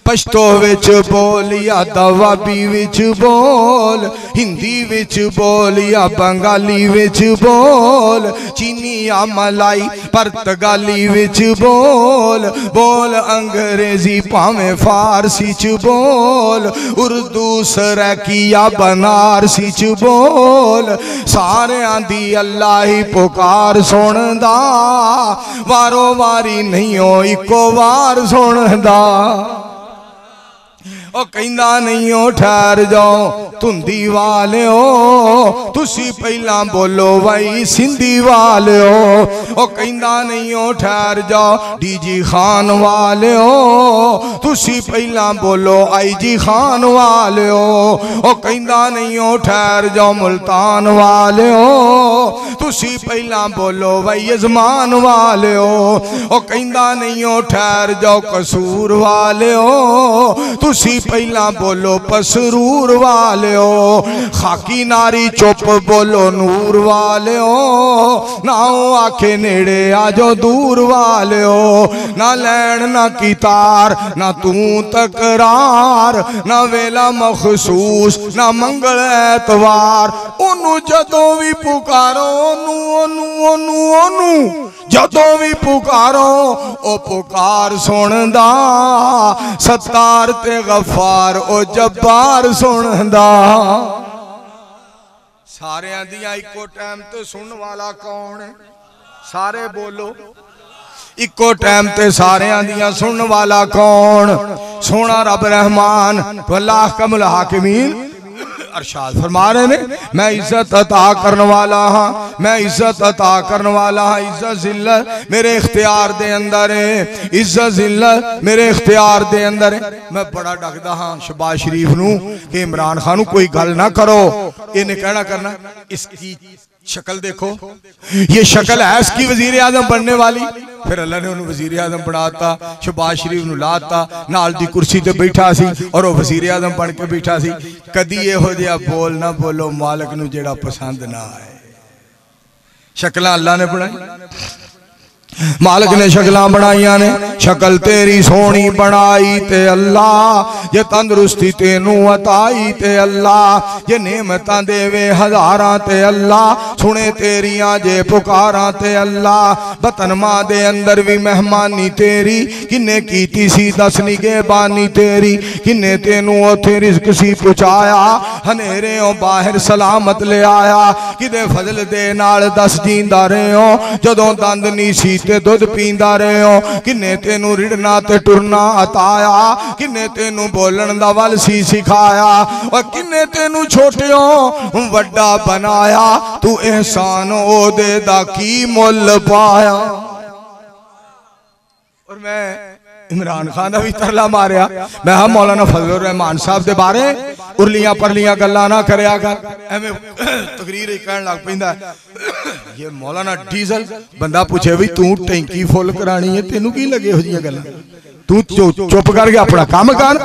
पश्तो विच बोल या दवाबी विच बोल, हिंदी विच बोल या बंगाली विच बोल, चीनी या मलाई, पुर्तगाली विच बोल बोल अंग्रेज़ी भावे फारसी च बोल, उर्दू सरैकी या बनारसी च बोल सारियाँ दी अल्लाह ही पुकार सुनदा वारो वारी नहीं हो इको वार सुनदा ਉਹ ਕਹਿੰਦਾ ਨਹੀਂ ਉਹ ਠਹਿਰ ਜਾਓ ਧੁੰਦੀ ਵਾਲਿਓ ਤੁਸੀਂ ਪਹਿਲਾਂ ਬੋਲੋ ਬਾਈ ਸਿੰਧੀ ਵਾਲਿਓ ਉਹ ਕਹਿੰਦਾ ਨਹੀਂ ਉਹ ਠਹਿਰ ਜਾਓ ਡੀਜੀ ਖਾਨ ਵਾਲਿਓ ਤੁਸੀਂ ਪਹਿਲਾਂ ਬੋਲੋ ਆਈ ਜੀ ਖਾਨ ਵਾਲਿਓ ਉਹ ਕਹਿੰਦਾ ਨਹੀਂ ਉਹ ਠਹਿਰ ਜਾਓ ਮੁਲਤਾਨ ਵਾਲਿਓ ਤੁਸੀਂ ਪਹਿਲਾਂ ਬੋਲੋ ਬਾਈ ਯਜ਼ਮਾਨ ਵਾਲਿਓ ਉਹ ਕਹਿੰਦਾ ਨਹੀਂ ਉਹ ਠਹਿਰ ਜਾਓ ਕਸੂਰ ਵਾਲਿਓ ਤੁਸੀਂ ਪਹਿਲਾਂ ਬੋਲੋ ਪਸਰੂਰ ਵਾਲਿਓ, ਖਾਕੀ ਨਾਰੀ ਚੁੱਪ ਬੋਲੋ ਨੂਰ ਵਾਲਿਓ, ਨਾ ਉਹ ਆਖੇ ਨੇੜੇ ਆ ਜੋ ਦੂਰ ਵਾਲਿਓ, ਨਾ ਲੈਣ ਨਾ ਕੀ ਤਾਰ ਨਾ ਤੂੰ ਤਕਰਾਰ, ਨਾ ਵੇਲਾ ਮਖਸੂਸ, ਨਾ ਮੰਗਲ ਐਤਵਾਰ। ਉਹਨੂੰ ਜਦੋਂ ਵੀ ਪੁਕਾਰੋ, ਉਹਨੂੰ ਉਹਨੂੰ ਉਹਨੂੰ ਉਹਨੂੰ। ਜਦੋਂ ਵੀ ਪੁਕਾਰੋ, ਉਹ ਪੁਕਾਰ ਸੁਣਦਾ। ਸਤਾਰ ਤੇ ਗਫਾਰ ਉਹ ਜੱਬਾਰ ਸੁਣਦਾ। ਸਾਰਿਆਂ ਦੀਆਂ ਇੱਕੋ ਟਾਈਮ ਤੇ ਸੁਣਨ ਵਾਲਾ ਕੌਣ ਹੈ? ਸਾਰੇ ਬੋਲੋ। ਇੱਕੋ ਟਾਈਮ ਤੇ ਸਾਰਿਆਂ ਦੀਆਂ ਸੁਣਨ ਵਾਲਾ ਕੌਣ? ਸੋਹਣਾ ਰੱਬ ਰਹਿਮਾਨ ਅੱਲਾਹ ਕਮਲ ਹਾਕਮੀਨ। अरशाद फरमा रहे ने, मैं इज़्ज़त अता करने वाला हाँ मैं इज़्ज़त अता करने वाला हाँ इज़्ज़त जिल्लत मेरे इख्तियार दे अंदर है, इज़्ज़त जिल्लत मेरे इख्तियार दे अंदर है। मैं बड़ा डकदा हाँ शबाज शरीफ नू कि इमरान खान कोई गल ना करो, इन्हें कहना करना, इसकी शक्ल देखो। ये शक्ल है इसकी वज़ीर आज़म बनने वाली। फिर अल्लाह ने उन्हें वज़ीर आज़म बनाता शबाज शरीफ न लाता नाल की कुर्सी से बैठा सी और वह वज़ीर आज़म बन के बैठा सी। कदी यहो बोल ना बोलो मालिक ना पसंद ना आए। शक्ल अल्लाह ने बनाई। मालिक ने शक्ल बनाइया ने। शक्ल तेरी सोनी बनाई ते अल्लाह। जे तंदुरुस्ती तेनू अताई ते अल्लाह। जे नेमत देवे हजारा ते अल्लाह। सुने तेरिया जे पुकारा ते अल्लाह। बतन माँ दे अंदर भी मेहमानी तेरी। किन्ने कीती सी दस निगेबानी तेरी। किन्ने तेनू उथे रिस्क सी पहुँचाया हनेरे बाहर सलामत ले आया। किदे फजल दे नाल दस जींदा रहे हो जदों दंद नहीं सी ते दुध पींदा हो किन्ने तेनू रिड़ना ते टुरना अताया किन्ने तेनू बोलन दा वल सी सिखाया और किन्ने तेन छोटे वा बनाया तू एहसान ओदे की मुल पाया और मैं इमरान खान का भी तरला मारिया मैं हाँ मौलाना फजल रहमान साहब के बारे उरलियाँ परलियाँ गल्ला ना करया कर एवं तकरीर ही कहन लग पैंदा ये मौलाना डीजल बंदा पूछे भी तू टैंकी फुल करानी है तेनू की लगे हो जी गल्ला तू चुप करके अपना काम कर।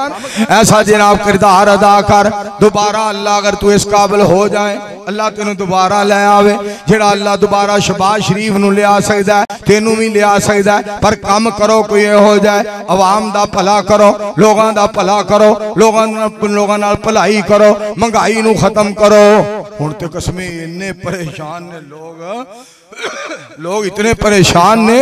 ऐसा जनाब किरदार अदा कर। दोबारा अल्लाह, अगर तू इस काबिल हो जाए, अल्लाह तेन दोबारा ले आवे। जेड़ा अल्लाह दोबारा शबाज शरीफ न लिया सकता है, तेनू भी लिया सकता है। पर काम करो, कोई हो जाए अवाम का भला करो, लोगों का भला करो, लोगों लोगों भलाई करो महँगाई न खत्म करो। हूँ तो कसमे इन्ने परेशान ने लोग। लोग इतने परेशान ने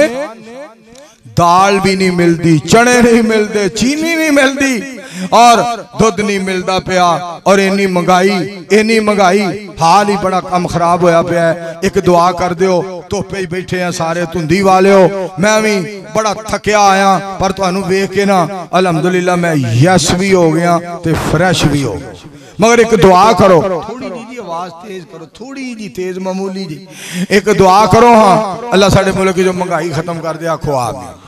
दाल भी नहीं मिलती चने नहीं मिलते चीनी नहीं मिलती और दुध नहीं मिलता पिया और इन्नी महँगाई इन्नी महँगाई हाल ही बड़ा कम खराब होया पिया एक दुआ कर दो धोपे ही बैठे हैं सारे धुंधी वाले हो। मैं भी बड़ा थकिया आया पर तुम वेख के ना अलहमदुल्ला मैं यस भी हो गया तो फ्रैश भी हो गया। मगर एक दुआ करो। थोड़ी जी आवाज़ तेज करो थोड़ी जी तेज मामूली जी। एक दुआ करो हाँ। अल्लाह साढ़े मुल्क की जो महँगाई खत्म कर दे आखो आप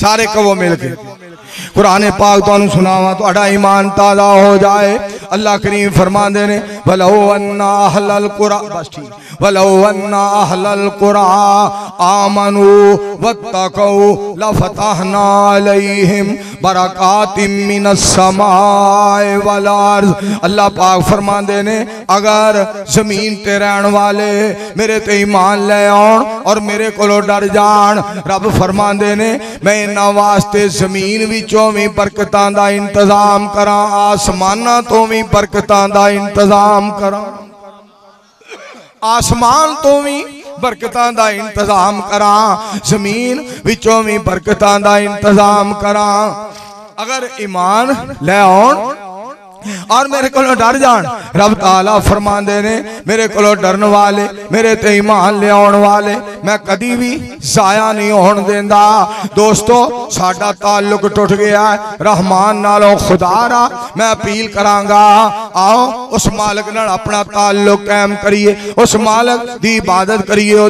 सारे कवो मिल के कुरान पाक तुम सुनावा तो ईमान ताला हो जाए। अल्लाह करीम फरमा दे ने भलो अन्ना हलल कुरा बस ठीक। भलो अन्ना हलल कुरा, आमनु वत्तकौ लफतहना अलैहिम बरकातिम मिनस समाए वल अल्लाह पाक फरमा दे ने, अगर ज़मीन ते रहन वाले मेरे ते ईमान ले आउन और मेरे को डर जान रब फरमा दे ने, मैं इन्हां वास्ते ज़मीन भी ਵਿੱਚੋਂ ਵੀ ਬਰਕਤਾਂ ਦਾ ਇੰਤਜ਼ਾਮ ਕਰਾਂ ਆਸਮਾਨਾਂ ਤੋਂ ਵੀ ਬਰਕਤਾਂ ਦਾ ਇੰਤਜ਼ਾਮ ਕਰਾਂ ਆਸਮਾਨ ਤੋਂ ਵੀ ਬਰਕਤਾਂ ਦਾ ਇੰਤਜ਼ਾਮ ਕਰਾਂ ਜ਼ਮੀਨ ਵਿੱਚੋਂ ਵੀ ਬਰਕਤਾਂ ਦਾ ਇੰਤਜ਼ਾਮ ਕਰਾਂ ਅਗਰ ਈਮਾਨ ਲੈ ਆਉਣ और मेरे को डर जान रब ताला फरमाते ने, मेरे को डरन वाले, मेरे ते ईमान ले वाले, मैं कदी भी जाया नहीं होन देंदा। दोस्तों, साडा ताल्लुक टुट गया है। रहमान नालों खुदा रा, मैं अपील करांगा। आओ, उस मालिक नाल अपना ताल्लुक कायम करिए। उस मालिक की इबादत करिए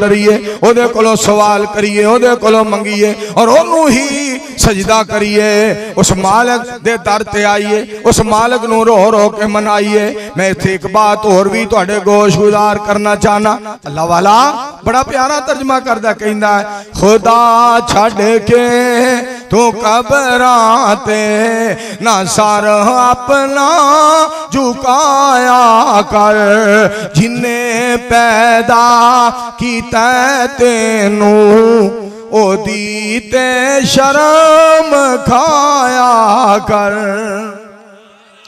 डरिए कोलों सवाल करिए कोलों मंगिए, और ओनू ही सजदा करिए। उस मालिक दे दर ते आइए, उस मालिक नो रो रो के मनाइए। मैं इतने एक बात और भी थोड़े गोश गुजार करना चाहना अल्लाह वाला बड़ा प्यारा तर्जमा करता कहता है, खुदा छड़ के तू कबराते ना सर अपना झुकाया कर। जिन्हें पैदा किया तेनू, ओदी ते शर्म खाया कर।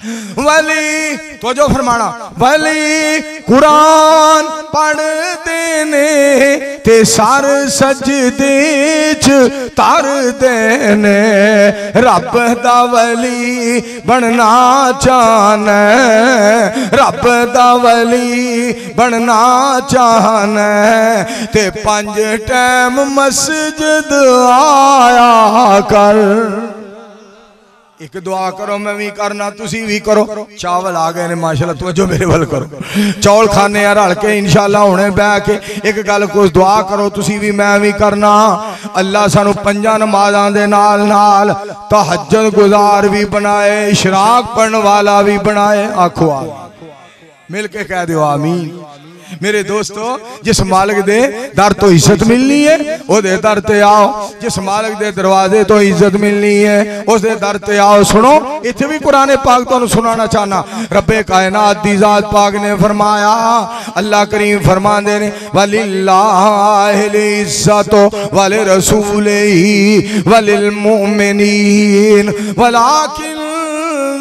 वली तो जो फरमाना वली कुरान पढ़ते ने ते सर सजदे च तर देने रब दा वली बनना चाहन रब दा वली बनना चाहन ते पंज टाइम मस्जिद आया कर एक दुआ करो, मैं भी करना, तुसी भी करो। चावल आ गए ने, माशाल्लाह मेरे वाल करो। चौल खाने रल के, इंशाल्लाह हुने बह के। एक गल कुछ दुआ करो, तुसी भी, मैं भी करना। अल्लाह सानू पंजा नमाज़ां दे नाल नाल तहज्जुद गुजार भी बनाए, इशराक पढ़न वाला भी बनाए, आखो आ मिल के कह दो आमीन। मेरे दोस्तों जिस मालिक दे दर तो इज़्ज़त मिलनी है ओदे दर ते आओ। जिस मालिक दे दरवाजे तो इज़्ज़त मिलनी है उसदे दर ते आओ। सुनो इथे भी कुरान पाक तो सुनाना चाहना रबे कायनात दी जात पाक ने फरमाया अल्लाह करीम ने वलिल्लाहिल इज़्ज़त वाले रसूल ही वलिल मुमिनीन वलाकिन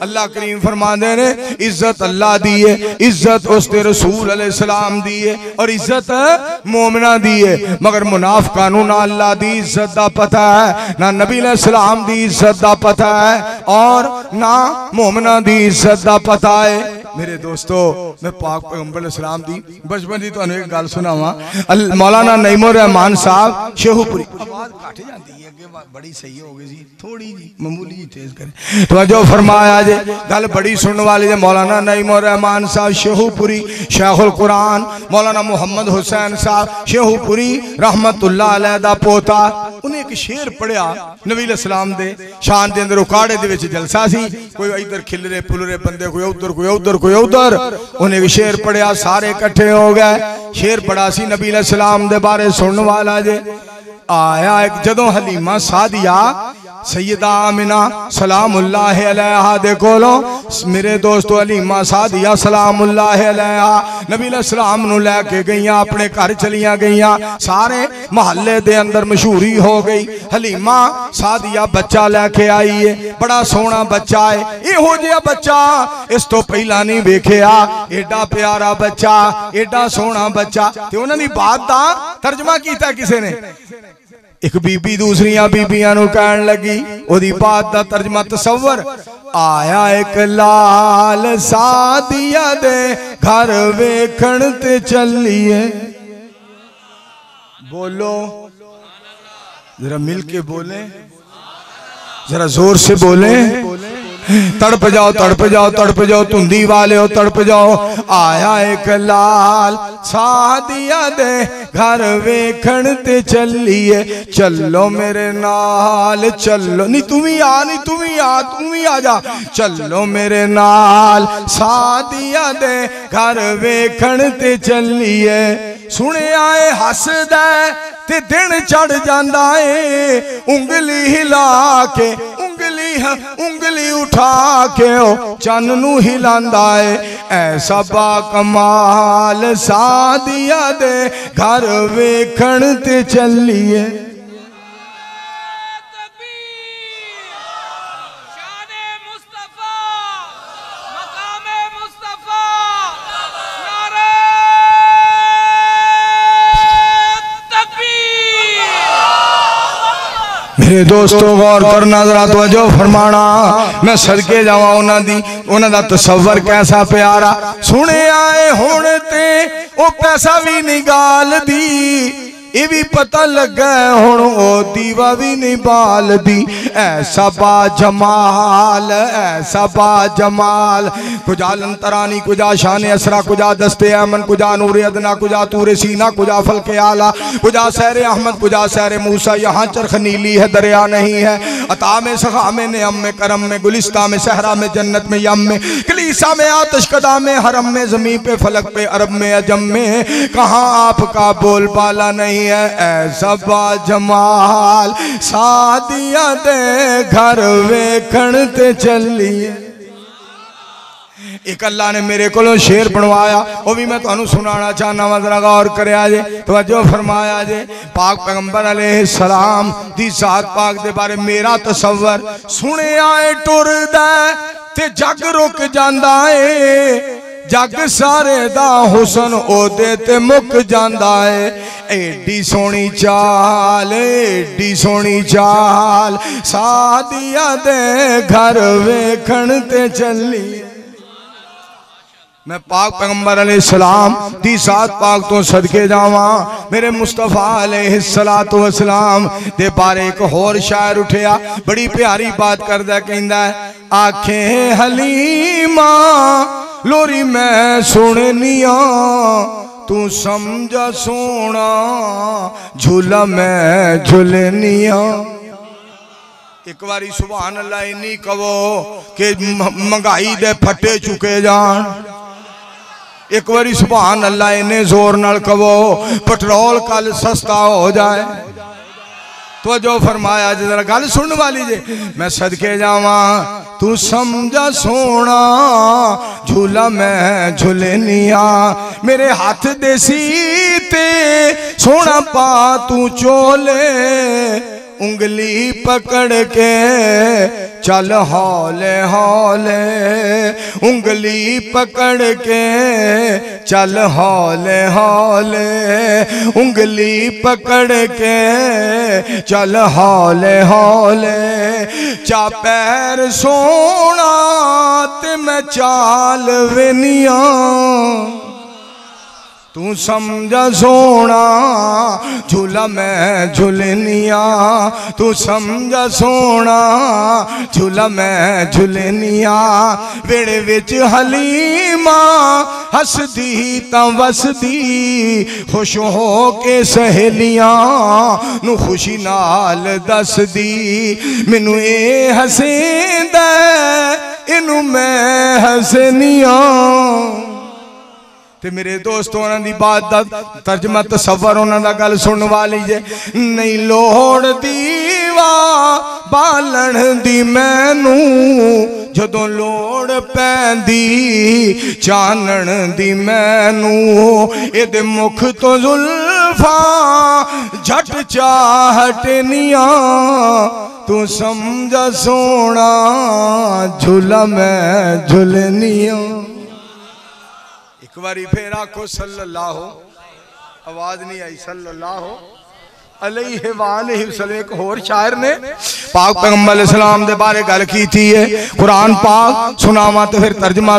अल्लाह करीम फरमाते ने इज़्ज़त अल्लाह दी है इज़्ज़त उसके रसूल सलाम दी है और इज़्ज़त मोमना दी है। मगर मुनाफ कानून अल्लाह दी इज़्ज़त का पता है ना नबी ने सलाम की इज़्ज़त का पता है और ना मोमना दी इज़्ज़त का पता है। मेरे दोस्तों मैं पाक पैगंबर सलाम दी बचपन दी तुहानू एक गल सुनावा। मौलाना नईमो रहमान साहब शेहूपुरी। बड़ी सही हो गई जी थोड़ी जी मामूली जी तेज करें। तो जो फरमाया जे गल बड़ी सुनने वाली है मौलाना नईमुर रहमान साहब, शेहूपुरी, शेखुल कुरान, मौलाना मोहम्मद हुसैन साहब, शेहूपुरी, रहमतुल्लाह अलैह दा पोता। उन्हें एक शेर पढ़िया नबी सलाम दे। शान दे अंदर उकाड़े विच जलसा सी। कोई इधर खिलरे पुलरे बंदे, कोई उधर कोई उधर कोई उधर। उन्हें एक शेर पढ़िया, सारे इकट्ठे हो गए। शेर पढ़ा सी नबील इस्लाम दे बारे सुनने वाला जे आया एक जदों हलीमा सादिया, सैयदा आमिना अलैहा दे कोलो मेरे दोस्तों हलीमा सादिया अलैहा, नबी सलाम लेके गईयां, अपने घर चलियाँ गईयां, सारे मोहल्ले दे अंदर मशहूरी हो गई। हलीमा सादिया बच्चा लेके आई है, बड़ा सोहना बच्चा है इहो जिहा बच्चा, इस तो पहला नहीं वेखिया एडा प्यारा बच्चा एडा सोहना बच्चा, ते उन्हां दी बात दा तर्जमा कीता किसे ने? एक बीबी दूसरिया बीबिया कह लगी ओरी बात का तर्जमा तस्वर आया एक लाल सादिया दे घर वेखण ते चलिए। बोलो, जरा मिल के बोले, जरा ज़ोर से बोले। तड़प जाओ तड़प जाओ तड़प जाओ, धुंधी वाले हो, तड़प जाओ। आया एक लाल, सादिया दे घर वेखण ते चलिए। चलो मेरे नाल, चलो। नहीं तुम ही आ नहीं तुम ही आ तुम ही आ जा। चलो मेरे नाल, सादिया दे घर वेखण ते चलिए। सुने आए हसदा ते दिन चढ़ जाता है उंगली हिला के उंगली उंगली उठा के चन नु हिलांदा है ऐसा बा कमाल सादिया दे घर वेखण ते चलिए मेरे दोस्तों गौर करना जरा तवजो फरमाना मैं सदके जावा उन्होंने उन्होंने तस्वर कैसा प्यारा सुने आए हूँ ते ओ पैसा भी निकाल दी ये भी पता लगा हूँ ओ दीवा भी नहीं बाल दी ऐसा बा जमाल ऐसा बा जमाल। कुजा लंतरानी, कुजा शान असरा कुजा दस्ते अमन, कुजा नूर अदना, कुजा तूरे सीना, कुजा फल के आला। कुजा सैर अहमद, कुजा सैर मूसा, यहाँ चरख नीली है, दरिया नहीं है। अता में, सखा में ने में, करम में, गुलिस्ता में, सहरा में, जन्नत में, यम में, कलीसा में आतश कदा में, हरम में, ज़मीन पे, फलक पे, अरब में, अजम में। कहाँ आपका बोल पाला नहीं है? ऐसा जमाल सादिया दे घर वेखण ते चलिए। एक अल्लाह ने मेरे को शेर बनवाया, वो भी मैं तुम्हें सुनाना चाहना वा, जरा गौर कर तो फरमाया जे। पाक पैगंबर सलाम दी सात पाक दे बारे मेरा तस्वर सुने आए टुरद जग रुक जाता है जग सारे दा हुसन ओदे ते मुक जांदा है एडी सोनी चाल एडी सोनी चाल सादिया दे घर वेखण ते चली मैं पाक पैगंबर सलाम दी सात पाक तो सदके जावा। मेरे मुस्तफ़ा सलाम दे बारे एक होर शायर उठिया। बड़ी प्यारी बात करदा कहंदा आखे हलीमा, लोरी मैं सुननिया तू समझ सोना, झूला मैं झुलनिया। एक बारी सुबहान अल्लाह इन्नी कहो कि महँगाई दे फटे चुके जान। एक बारी सुबहान अल्लाह इन्ने ज़ोर नाल कहो, पेट्रोल कल सस्ता हो जाए। तो जो फरमाया जरा गल सुन वाली जे। मैं सदके जावा, तू समझा सोना, झूला मैं झुलनिया मेरे हाथ देसी ते सोना पा, तू चोले। उंगली पकड़ के चल हौले हौले उंगली पकड़ के चल हौले हौले उंगली पकड़ के चल हौले हौले चा पैर सोना ते मैं चाल वेनिया तू समझ सोना, झूला मैं झुलनिया। तू समझ सोना, झूला मैं झुलनिया। वेड़े विच हलीमा हसदी ता वसदी, खुश हो के सहेलियाँ खुशी नाल दसदी। मैनू ए हसेंदा इनू मैं हसनिया। ਤੇ ਮੇਰੇ ਦੋਸਤ ਉਹਨਾਂ ਦੀ ਬਾਤ ਦਾ ਤਰਜਮਾ ਤਸਵਰ ਉਹਨਾਂ ਦਾ ਗੱਲ ਸੁਣਨ ਵਾਲੀ ਜੇ। ਨਹੀਂ ਲੋੜ ਦੀਵਾ ਬਾਲਣ ਦੀ ਮੈਨੂੰ, ਜਦੋਂ ਲੋੜ ਪੈਂਦੀ ਚਾਨਣ ਦੀ ਮੈਨੂੰ, ਇਹਦੇ ਮੁਖ ਤੋਂ ਜ਼ੁਲਫਾਂ ਝਟ ਚਾਹਟਨੀਆਂ ਤੂੰ ਸਮਝ ਸੋਣਾ ਝੂਲਾ ਮੈਂ ਝੁਲਨੀਆਂ। बारी फिर आखो सल्लल्लाहु। आवाज़ नहीं आई, सल्लल्लाहु। एक शायर ने पाक इस्लाम बारे गल की कुरान पाक सुनावा तो फिर तर्जमा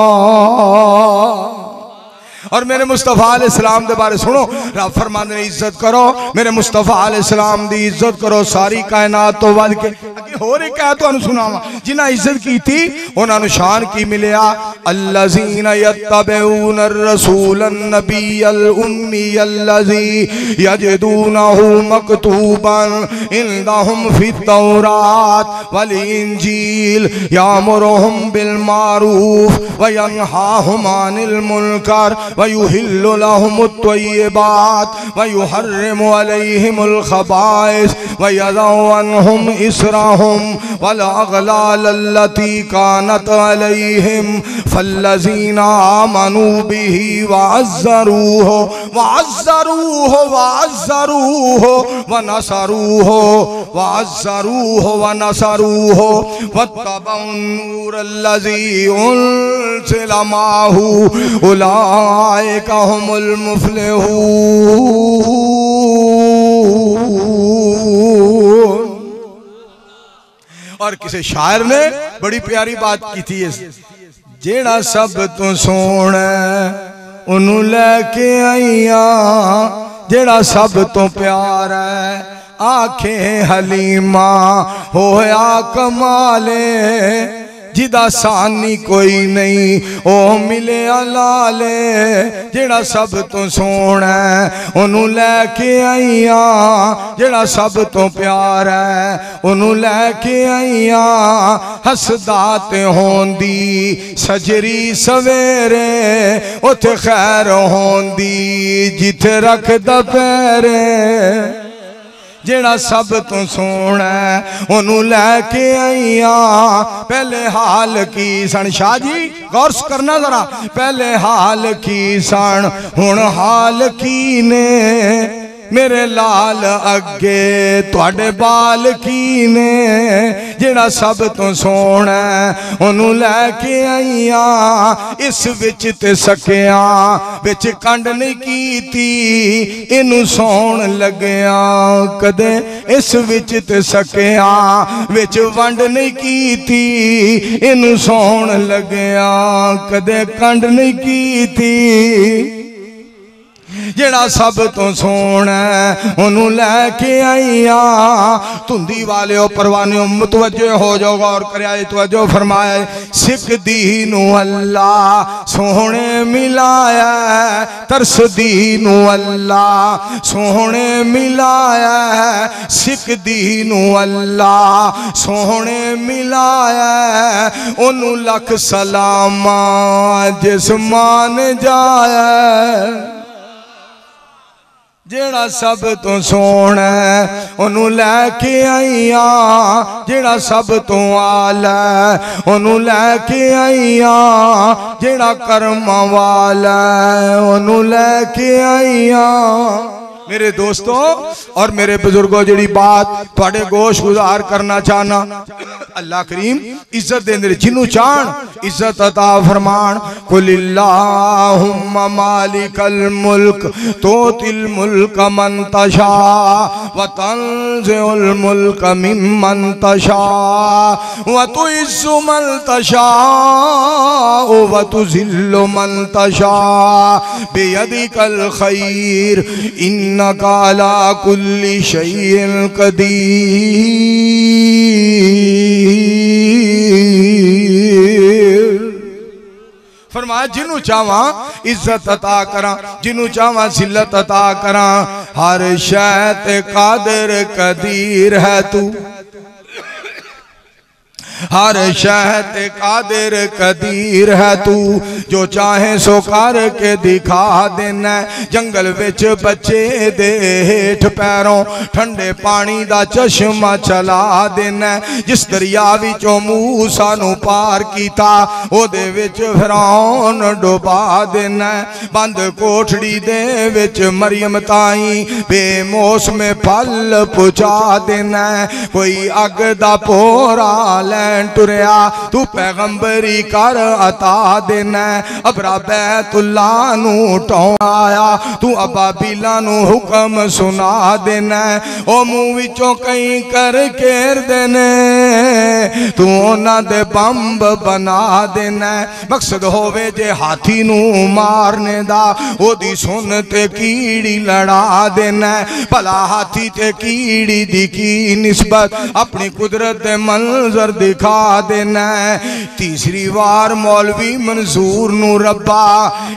और मेरे मुस्तफ़ा इस्लाम के बारे सुनो। रब फरमाने ने इज़्ज़त करो। मेरे मुस्तफ़ा इस्लाम की इज़्ज़त करो। सारी कायनात तो वध के होर एक है तुहानू सुनावा। जिन्हें इज़्ज़त की उन्होंने शान की मिलया अल्लज़ीन अल उम्मी मकतूबन इंदहुम तौरात वल इंजील यामुरुहुम बिल मारूफ व अनिल मुनकर वयुहिल्लु लहुमुत-तय्यिबात वयुहर्रिमु अलैहिमुल खबाइस वयदउ अन्हुम इसरहुम वल अगलाल अल्लती कानत अलैहिम फल्लज़ीना आमनू बिही वअज़्ज़रूहु वअज़्ज़रूहु वअज़्ज़रूहु वनसरूहु वअज़्ज़रूहु वनसरूहु वत्तबउन नूर अल्लज़ी उनज़िला माहू उलाइका हुमुल मुफ्लिहून और किसी शायर ने बड़ी प्यारी बात की थी जेड़ा सब तू सोना ओनू लैके आईया, जेड़ा सब तो प्यार है। आखे हलीमा, होया कमाले जिदा सानी कोई नहीं। ओ मिले लाले जेड़ा सब तो सोना ओनू लैके आईया। जेड़ा सब तो प्यार है ओनू लैके आईया। हसदा ते होंदी, सजरी सवेरे उथे खैर होंदी, जिथे रख पैरे। जेड़ा सब तो सोना ओनू लैके आई पहले हाल की सन शाह जी गौरस करना जरा। पहले हाल की सन हुन हाल की ने। मेरे लाल अगे थोड़े बाल की ने जेड़ा सब तो सोना ओनू लैके आईया, इस ते सकिया बिच कंड नहीं की इनू सौन लगया कदे इस विच ते सकिया विच वंड नहीं की इनू सौन लगया कदे कंड नहीं की जेड़ा सब तो सोना ओनू लैके आईया धुंधी वाले परवाने मुतवजो हो जाओ गौर कर तवजो फरमाया सिख दीनू अल्लाह सोहने मिलाया तरस दीनू अल्लाह सोहने मिलाया सिख दीनू अल्लाह सोहने मिलाया ओनू लख सलामा जेड़ा सब तो सोना ओनू लैके आईया जड़ा सब तो आला ओनू लैके आईया जेड़ा कर्म वाला ओनू लैके आईया मेरे दोस्तों और मेरे बुजुर्गो जी बात थोड़े गोश गुजार करना चाहना, अल्लाह करीम इज़्ज़त देंदे जिन्हों चाहन इज़्ज़त अता फरमान मालिकल मुल्क, तोतिल मुल्क मन तशा, व तंजिउल मुल्क मिम्मन तशा, व तुइज्जु मन तशा, व तुजिल्लु मन तशा, बियदिकल खैर इन काला कुल्ली शैल कदीर फरमाया जिन्हों चावा इज़्ज़त अता करा जिन्हों चावा जिल्लत अता करा हर शैत कादर कदीर है तू हर शहत कादिर कदीर है तू। जो चाहे सो कर के दिखा देना। जंगल विच बच्चे दे हेठ पैरों। ठंडे पानी दा चश्मा चला देना। जिस दरिया विचों मूसा नु पार फिरौन डुबा देना। बंद कोठड़ी दे विच मरियम ताई बेमौसमे फल पुचा देना। कोई अग दा पोरा लैन टुरया तू पैगंबरी कर अता देना। अबरा बैतुल्ला आया तू अबाबीला नु हुक्म सुना देना। ओ मुँह विचों कई कर घेर देने। तू उन्हां दे बंब बना देना। मकसद होवे जे हाथी मारने दा, ओदी सुन ते कीड़ी लड़ा देना। भला हाथी ते कीड़ी दी की निस्बत, अपनी कुदरत दे मंजर दिखा देना तीसरी बार मौलवी मंजूर नब्बा रब्बा,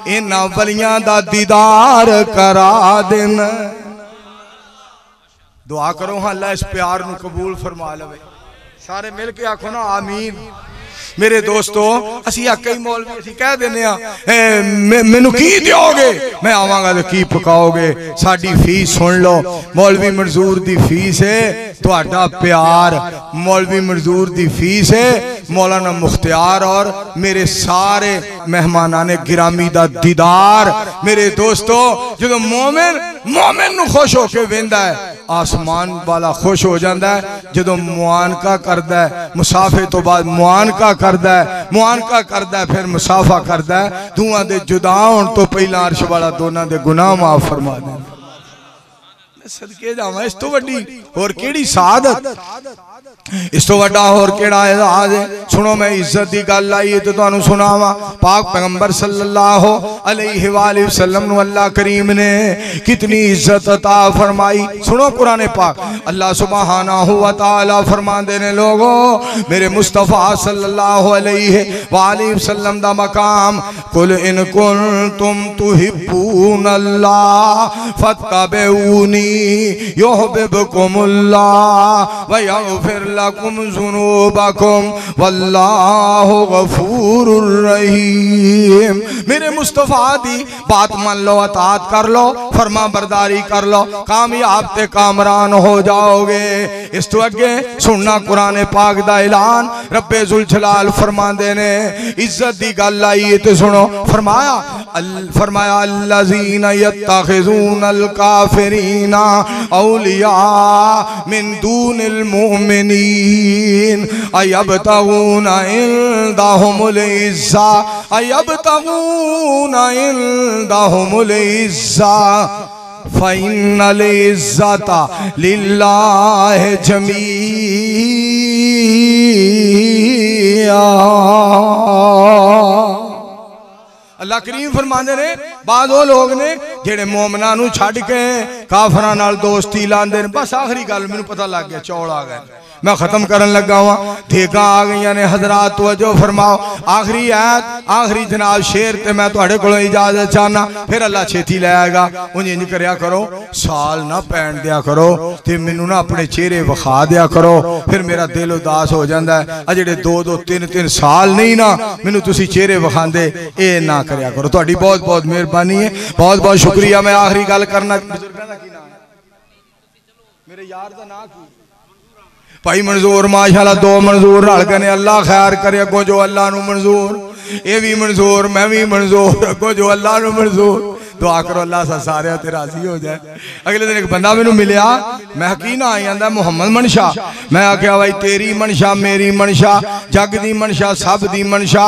इन्हां वलियाँ दा दीदार करा देना दुआ करो हाँ इस प्यार कबूल फरमा लवे। सारे मिल के आखो ना, आमीन। ਮੇਰੇ ਦੋਸਤੋ ਅਸੀਂ ਆ ਕਈ ਮੌਲਵੀ ਅਸੀਂ ਕਹਿ ਦਿੰਨੇ ਆ ਮੈਨੂੰ ਕੀ ਦਿਓਗੇ? ਮੈਂ ਆਵਾਂਗਾ ਤੇ ਕੀ ਪਕਾਓਗੇ? ਸਾਡੀ ਫੀਸ ਸੁਣ ਲਓ। ਮੌਲਵੀ ਮਨਜ਼ੂਰ ਦੀ ਫੀਸ ਹੈ ਤੁਹਾਡਾ ਪਿਆਰ ਮੌਲਵੀ ਮਨਜ਼ੂਰ ਦੀ ਫੀਸ ਹੈ मौलाना मुख्तियार और मेरे सारे मेहमाना गिरामी का दीदार, मेरे दोस्तों, जो मोमिन मोमिन खुश होके वेंदा है। आसमान वाला खुश हो जाता है, जो मुआनका करता है, मुसाफे तो बाद मुआनका करता है, मुआनका करता है, फिर मुसाफा करता है। दूआ दे जुदा होने तो पहला अर्श वाला दोनों के गुनाह माफ़ फरमा तो तो है? है तो कितनी इज़्ज़त अता फरमाई। सुनो कुरान पाक। अल्लाह सुब्हानहु व तआला फरमांदे ने लोगो मेरे मुस्तफ़ा सल्लल्लाहु अलैहि वसल्लम दा मकाम कुल इन कुंतुम तुहिब्बून अल्लाह फतबऊनी युहिब्बुकुमुल्लाह व यगफिर लकुम जुनूबकुम वल्लाहु गफूरुर रहीम मेरे मुस्तफ़ा दी बात मान लो अतात कर लो फरमा बरदारी कर लो कामयाब ते कामरान हो जाओगे इस तो अगे सुनना कुरान पाक दा ऐलान रब्बे जुल जलाल फरमांदे ने इज़्ज़त दी गल आई है ते सुनो फरमाया फरमाया अल्लज़ीना यत्तखिज़ून अल औलिया मिन दूनिल मोमिनीन अयब तऊन दाहमुल इज़्ज़ा अयब तऊन दाहमुल इज़्ज़ता लिल्लाह जमीया। अल्लाह करीम फरमाने रहे ਬਾਅਦ ਉਹ ਲੋਕ ਨੇ ਜਿਹੜੇ ਮੂਮਨਾਂ ਨੂੰ ਛੱਡ ਕੇ ਕਾਫਰਾਂ ਨਾਲ ਦੋਸਤੀ ਲਾਉਂਦੇ ਨੇ। ਬਸ ਆਖਰੀ ਗੱਲ, ਮੈਨੂੰ ਪਤਾ ਲੱਗ ਗਿਆ, ਚੌਲ ਆ ਗਏ। मैं ख़त्म करन लगा हुआ। ठेका आ गई ने हजरात जो फरमाओ। आखिरी आयत, आखिरी जनाब शेर ते मैं थोड़े को इजाज़त चाहना फिर अल्लाह छेती लै आएगा। उन्हें इंज कर करो, साल ना पैन दिया करो ते मेनू ना अपने चेहरे विखा दिया करो। फिर मेरा दिल उदास हो जाता है। आ जेडे दो दो तीन तीन साल नहीं ना, मैनू तुम चेहरे विखाते ये ना कर करो। थोड़ी बहुत बहुत मेहरबानी है बहुत बहुत शुक्रिया। मैं आखिरी गल करना मेरे यार का ना की? भाई मंजूर माशाला दो मंजूर रल गए अल्लाह खैर करे अगो जो अल्लाह मंजूर ये भी मंजूर मैं भी मंजूर अगो जो अल्लाह मंजूर दुआ करो अल्लाह सा सारे ते राज़ी हो जाए अगले दिन एक बंदा मैनू मिलया मैं की ना आई आंदा मुहम्मद मनशा मैं आख्या भाई तेरी मनशा मेरी मनशा जग की मनशा सब की मनशा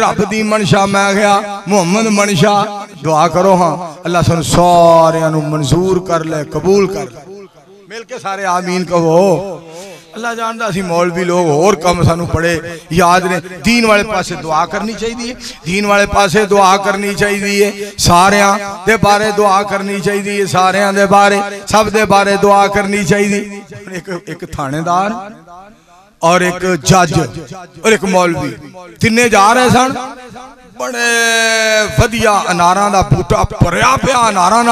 रब की मनशा मैं आख्या मुहम्मद मनशा दुआ करो हाँ अल्लाह सन सारू मंजूर कर ले कबूल कर ले मिल के सारे आमीन कहो ਅੱਲਾ ਜਾਣਦਾ ਅਸੀਂ ਮੌਲਵੀ ਲੋਕ ਹੋਰ ਕੰਮ ਸਾਨੂੰ ਬੜੇ ਯਾਦ ਨੇ ਦੀਨ ਵਾਲੇ ਪਾਸੇ ਦੁਆ ਕਰਨੀ ਚਾਹੀਦੀ ਹੈ ਦੀਨ ਵਾਲੇ ਪਾਸੇ ਦੁਆ ਕਰਨੀ ਚਾਹੀਦੀ ਹੈ ਸਾਰਿਆਂ ਦੇ ਬਾਰੇ ਦੁਆ ਕਰਨੀ ਚਾਹੀਦੀ ਹੈ ਸਾਰਿਆਂ ਦੇ ਬਾਰੇ ਸਭ ਦੇ ਬਾਰੇ ਦੁਆ ਕਰਨੀ ਚਾਹੀਦੀ ਇੱਕ ਇੱਕ ਥਾਣੇਦਾਰ ਔਰ ਇੱਕ ਜੱਜ ਔਰ ਇੱਕ ਮੌਲਵੀ ਤਿੰਨੇ ਜਾ ਰਹੇ ਸਨ बड़े वधिया अनारा का बूटा भरया पिया अनारा न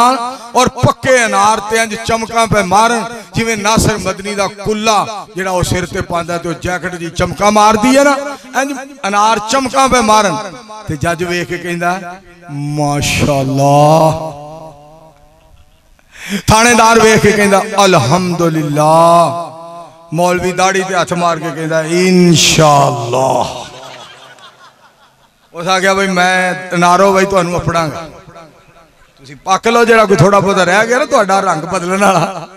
और पक्के अनार तेज चमका पे मारन जिम्मे नासर मदनी का कुला जो सिर से पाता तो जैकेट की चमका मारती है ना, इंज अनार चमका पे मारन। ते जज वेख के कहता माशाला थानेदार वेख के कहता अलहमदुल्ला मौलवी दाड़ी से हथ मार के कहता इनशाला ਉਸ ਆ ਗਿਆ ਬਈ ਮੈਂ ਨਾਰੋ ਬਈ ਤੁਹਾਨੂੰ ਅਪੜਾਂਗਾ ਤੁਸੀਂ ਪੱਕ ਲਓ ਜਿਹੜਾ ਕੋਈ ਥੋੜਾ ਬਹੁਤਾ ਰਹਿ ਗਿਆ ਨਾ ਤੁਹਾਡਾ ਰੰਗ ਬਦਲਣ ਵਾਲਾ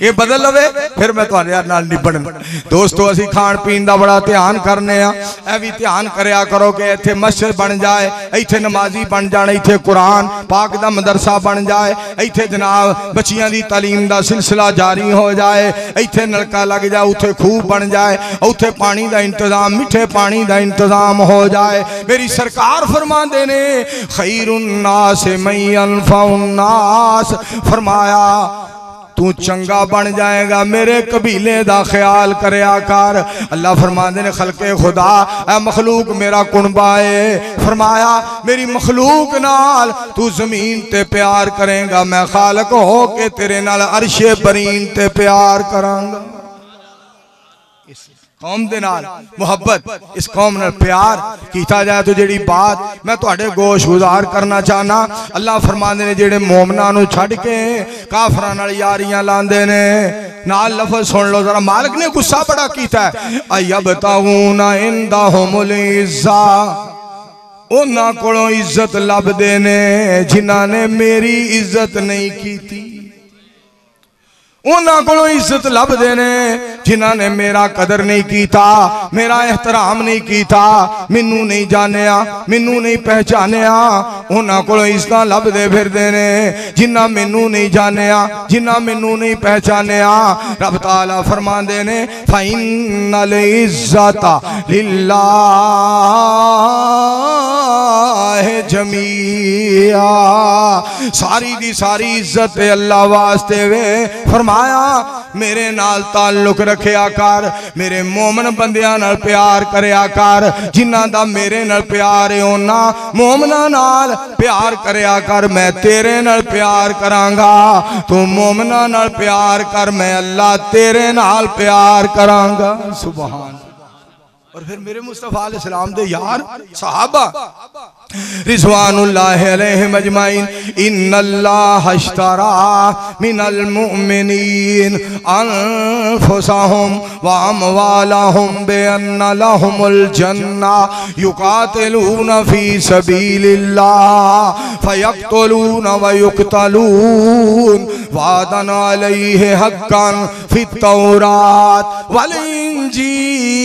ਇਹ ਬਦਲ ਲਵੇ ਫਿਰ ਮੈਂ ਤੁਹਾਡੇ ਨਾਲ ਨਿਬੜਨ ਦੋਸਤੋ ਅਸੀਂ ਖਾਣ ਪੀਣ ਦਾ ਬੜਾ ਧਿਆਨ ਕਰਨੇ ਆ ਇਹ ਵੀ ਧਿਆਨ ਕਰਿਆ ਕਰੋ ਕਿ ਇੱਥੇ ਮਸਜਿਦ ਬਣ ਜਾਏ ਇੱਥੇ ਨਮਾਜ਼ੀ ਬਣ ਜਾਣ ਇੱਥੇ ਕੁਰਾਨ ਪਾਕ ਦਾ ਮਦਰਸਾ ਬਣ ਜਾਏ ਇੱਥੇ ਜਨਾਬ ਬੱਚੀਆਂ ਦੀ ਤਾਲੀਮ ਦਾ ਸਿਲਸਿਲਾ ਜਾਰੀ ਹੋ ਜਾਏ ਇੱਥੇ ਨਲਕਾ ਲੱਗ ਜਾ ਉੱਥੇ ਖੂਹ ਬਣ ਜਾਏ ਉੱਥੇ ਪਾਣੀ ਦਾ ਇੰਤਜ਼ਾਮ ਮਿੱਠੇ ਪਾਣੀ ਦਾ ਇੰਤਜ਼ਾਮ ਹੋ ਜਾਏ ਮੇਰੀ ਸਰਕਾਰ ਫਰਮਾਉਂਦੇ ਨੇ ਖੈਰੁਨ ਨਾਸ ਮਈਨ उन्नास फरमाया, तू चंगा बन जाएगा, मेरे कबीले का ख्याल कर। आकार अल्लाह फरमाने ने, खलके खुदा ए मखलूक मेरा कुणबा है। फरमाया, मेरी मखलूक नाल तू ज़मीन ते प्यार करेगा, मैं खालक हो के तेरे नाल अरशे परीन ते प्यार करांगा। ਕੌਮ ਦੇ ਨਾਲ ਮੁਹੱਬਤ ਇਸ ਕੌਮ ਨਾਲ ਪਿਆਰ ਕੀਤਾ ਜਾਏ ਤਾਂ ਜਿਹੜੀ ਬਾਤ ਮੈਂ ਤੁਹਾਡੇ ਗੋਸ਼ ਗੁਜ਼ਾਰ ਕਰਨਾ ਚਾਹਨਾ ਅੱਲਾ ਫਰਮਾਉਂਦੇ ਨੇ ਜਿਹੜੇ ਮੂਮਨਾਂ ਨੂੰ ਛੱਡ ਕੇ ਕਾਫਰਾਂ ਨਾਲ ਯਾਰੀਆਂ ਲਾਉਂਦੇ ਨੇ ਨਾਲ ਲਫ਼ਜ਼ ਸੁਣ ਲਓ ਜ਼ਰਾ ਮਾਲਕ ਨੇ ਗੁੱਸਾ ਬੜਾ ਕੀਤਾ ਹੈ ਅਯਬਤਾਉਨਾ ਇੰਦਹੁਮੁਲ ਇਜ਼ਾ ਉਹਨਾਂ ਕੋਲੋਂ ਇੱਜ਼ਤ ਲੱਭਦੇ ਨੇ ਜਿਨ੍ਹਾਂ ਨੇ ਮੇਰੀ ਇੱਜ਼ਤ ਨਹੀਂ ਕੀਤੀ उन्होंने को इज़्ज़त लभते ने जिन्होंने मेरा कदर नहीं किया मेरा एहतराम नहीं किया मैनू नहीं जाने मैनू नहीं पहचाने उन्होंने को इज़्ज़त लभदे फिर ने जिन्ना मैनू नहीं जाने जिन्ना मैनू नहीं पहचाने रब तला फरमा ने फाइन इज़्ज़त लीला है जमिया। सारी दी सारी इज़्ज़त अल्लाह वास्ते वे। फरमाया, मेरे नाल ताल्लुक रखिया कर, मेरे मोमन बंदिया प्यार कर जिन्ना दा मेरे नाल प्यार है ओना मोमना प्यार कर, मैं तेरे नाल प्यार करांगा। तू मोमना प्यार कर, मैं अल्लाह तेरे नाल प्यार करांगा। सुबह और फिर मेरे मुस्तफ़ा सलाम दे यार सहाबा। रिजवानुल्लाह अलैहिम अजमाइन। इन्नल्लाह अश्तरा मिनल मुमिनीन। अनफुसहुम व अमवालहुम बिअन्न लहुमुल जन्ना युकातिलून फ़ी सबीलिल्लाह। फयक्तुलून व युक्तलून। वादन अलैहि हक्कन फ़ी तौरात। वल इंजील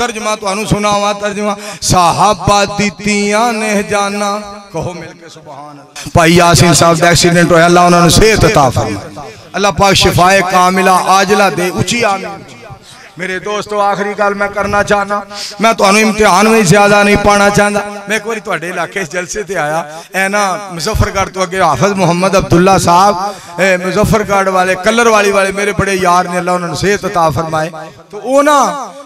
तर्जमा तो सुनावा, तर्जमा। साहबा दितिया ने जाना। कहो मिलके सुभान भाई यासीन साहब का एक्सीडेंट होया, अल्लाह उन्होंने सेहत अता फरमाए। अल्लाह पाक शिफाए कामिला आजला दे ऊँची आमीन। मेरे दोस्तों, आखिरी गल मैं करना चाहना। मैं तो इम्तिहान में ज़्यादा नहीं पाना चाहता मैं एक बार थोड़े इलाके जलसे से आया। है ना, मुजफ्फरगढ़ तो अगे हाफज मुहम्मद अब्दुल्ला साहब मुजफ्फरगढ़ वाले, कलर वाली वाले मेरे बड़े यार ने अल्लाह उन्होंने सेहत अता फरमाए। तो वो ना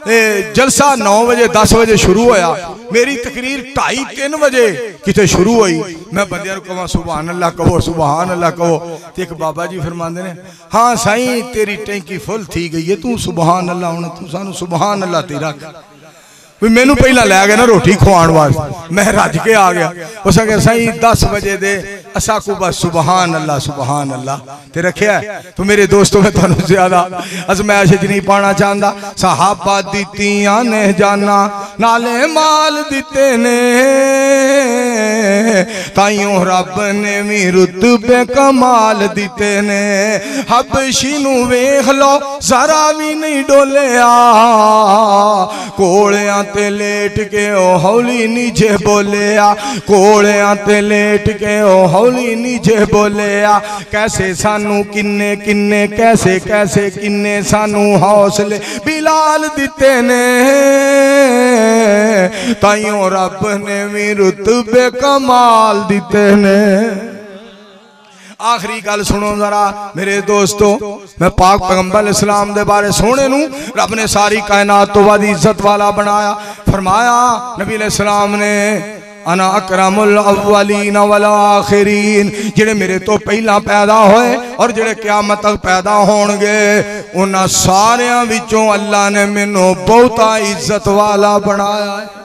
जलसा नौ बजे, दस बजे शुरू होया। मेरी तकरीर ढाई तीन बजे कितने शुरू हुई। मैं बंद कह सुबहान अल्लाह कहो सुबहान अल्लाह कहो। तो एक बाबा जी फरमाते ने हाँ साई, तेरी टेंकी फुल थी गई है, तू सुबहान अल्लाह ਹੁਣ ਤੂੰ ਸਾਨੂੰ ਸੁਭਾਨ ਅੱਲਾ ਤੇ ਰੱਖ ਵੀ ਮੈਨੂੰ ਪਹਿਲਾਂ ਲੈ ਗਿਆ ਨਾ ਰੋਟੀ ਖਵਾਉਣ ਵਾਸਤੇ ਮੈਂ ਰੱਜ ਕੇ ਆ ਗਿਆ ਉਸ ਅਗੇ ਸਹੀ 10 ਵਜੇ ਦੇ ਅਸਾ ਕੋ ਬਸ ਸੁਭਾਨ ਅੱਲਾ ਸੁਭਾਨ ਅੱਲਾ ਤੇ ਰੱਖਿਆ ਤੂੰ ਮੇਰੇ ਦੋਸਤੋ ਮੈਂ ਤੁਹਾਨੂੰ ਜ਼ਿਆਦਾ ਅਜ਼ਮਾਇਸ਼ ਚ ਨਹੀਂ ਪਾਣਾ ਚਾਹੁੰਦਾ ਸਹਾਬਾ ਦਿੱਤੀਆਂ ਨੇ ਜਾਨਾ ਨਾਲੇ ਮਾਲ ਦਿੱਤੇ ਨੇ ताइयों रब ने भी रुतबे कमाल दिते ने हबशी वेख लो जरा भी नहीं डोलिया कोलिया ते लेट के ओ हौली नीचे बोलिया कोलिया ते लेट के ओ हौली नीचे बोलिया कैसे सानू किन्ने किन्ने कैसे कैसे किन्ने सानू हौसले बिलाल दिते ने ताइयो रब ने भी रुतबे कमाल दिते ने आखिरी गल सुनो जरा मेरे दोस्तों मैं पाक पैगंबर इस्लाम के बारे सोने रब ने सारी कायनात तो वादी इज़्ज़त वाला बनाया फरमाया नबी इस्लाम ने अना अकरमुल अव्वलीन वल आखिरीन जेड़े मेरे तो पहला पैदा होए और जेड़े क्यामत तक पैदा होणगे उन्हां सारियां विचों अल्लाह ने मैनू बहुता इज्जत वाला बनाया है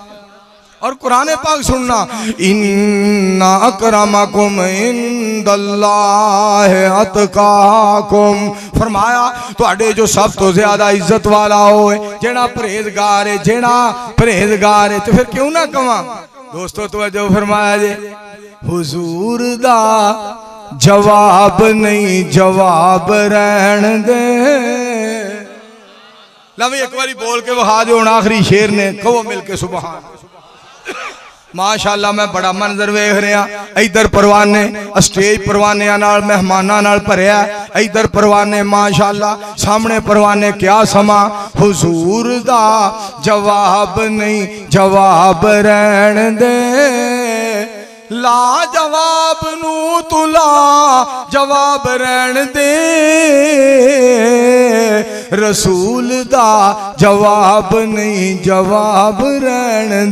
और कुरान पाक सुनना इन्ना अकरमकुम इंदल्लाह अतकाकुम फरमाया ਤੁਹਾਡੇ ਜੋ ਸਭ ਤੋਂ ਜ਼ਿਆਦਾ ਇੱਜ਼ਤ ਵਾਲਾ ਹੋਏ ਜਿਹੜਾ ਪਰਹੇਜ਼ਗਾਰ ਹੈ ਜਿਹੜਾ ਪਰਹੇਜ਼ਗਾਰ ਹੈ ਤੇ ਫਿਰ ਕਿਉਂ ਨਾ ਕਵਾਂ दोस्तों तो फरमाया जे, हुजूर दा जवाब नहीं, जवाब रहन दे। लवी एक बारी बोल के वहा जो आखिरी शेर ने, कहो मिलके सुबह माशाला मैं बड़ा मंजर वेख रहा। इधर परवाने, स्टेज परवाने मेहमाना भरिया। इधर परवाने माशाला सामने परवाने, क्या समा? हजूर का जवाब नहीं, जवाब रहन दे। ला जवाब नू तू ला जवाब रहण दे रसूल दा जवाब नहीं जवाब रहण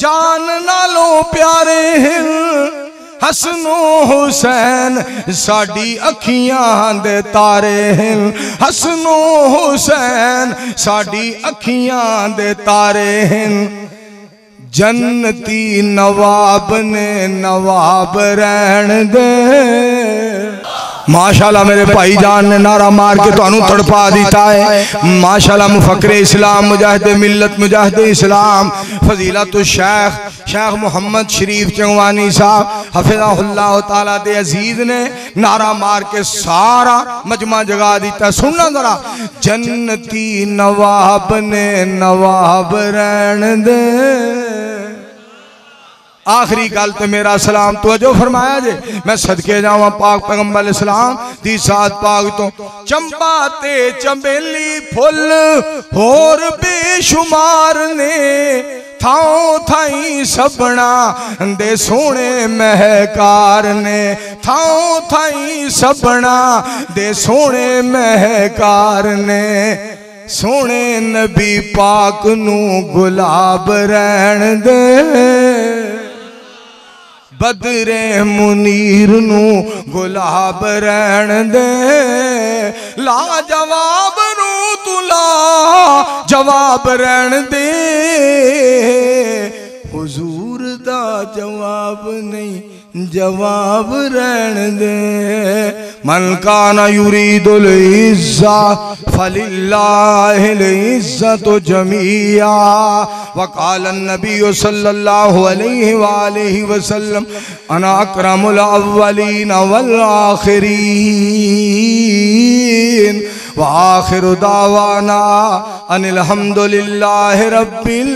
छल नालों प्यारे हैं हसनो हुसैन साडी अखियां दे तारे हैं हसनो हुसैन साडी अखियां दे तारे हैं जन्नती नवाब ने नवाब रहण दे माशाल्लाह मेरे भाई जान ने नारा मार के थानू तड़पा दिता है। माशाल्लाह मुफकरे इस्लाम मुजाहिद मिल्लत मुजाहिद इस्लाम फजीलत शेख शेख मोहम्मद शरीफ चंगवानी साहब ताला दे अज़ीज़ ने नारा मार के सारा मजमा जगा दिता। सुनना जरा, जन्नती नवाब ने नवाब रहन दे। आखिरी गल तो मेरा सलाम तवजो फरमाया जे। मैं सदके जावा पाक पैगंबर इस्लाम दी साथ पाक तो चंबा ते चंबेली फुल, होर बेशुमार ने थाओ थाई सबना दे सोने महकार ने। थाओ थाई सबना दे सोने महकार ने। सोने नबी पाक नू गुलाब रहन दे। बदरे मुनीर नू गुलाब रहन दे। ला जवाब नू तुला जवाब रहन दे। हुजूर दा जवाब नहीं जवाब रहन दे। मन काना युरीदुल इज्जा, फलिल्लाहिल इज्जतु जमिया। वकाल नबी सल्लल्लाहु अलैहि वालैहि वसल्लम, अना दावाना अनिल हम्दुलिल्लाहि रब्बिल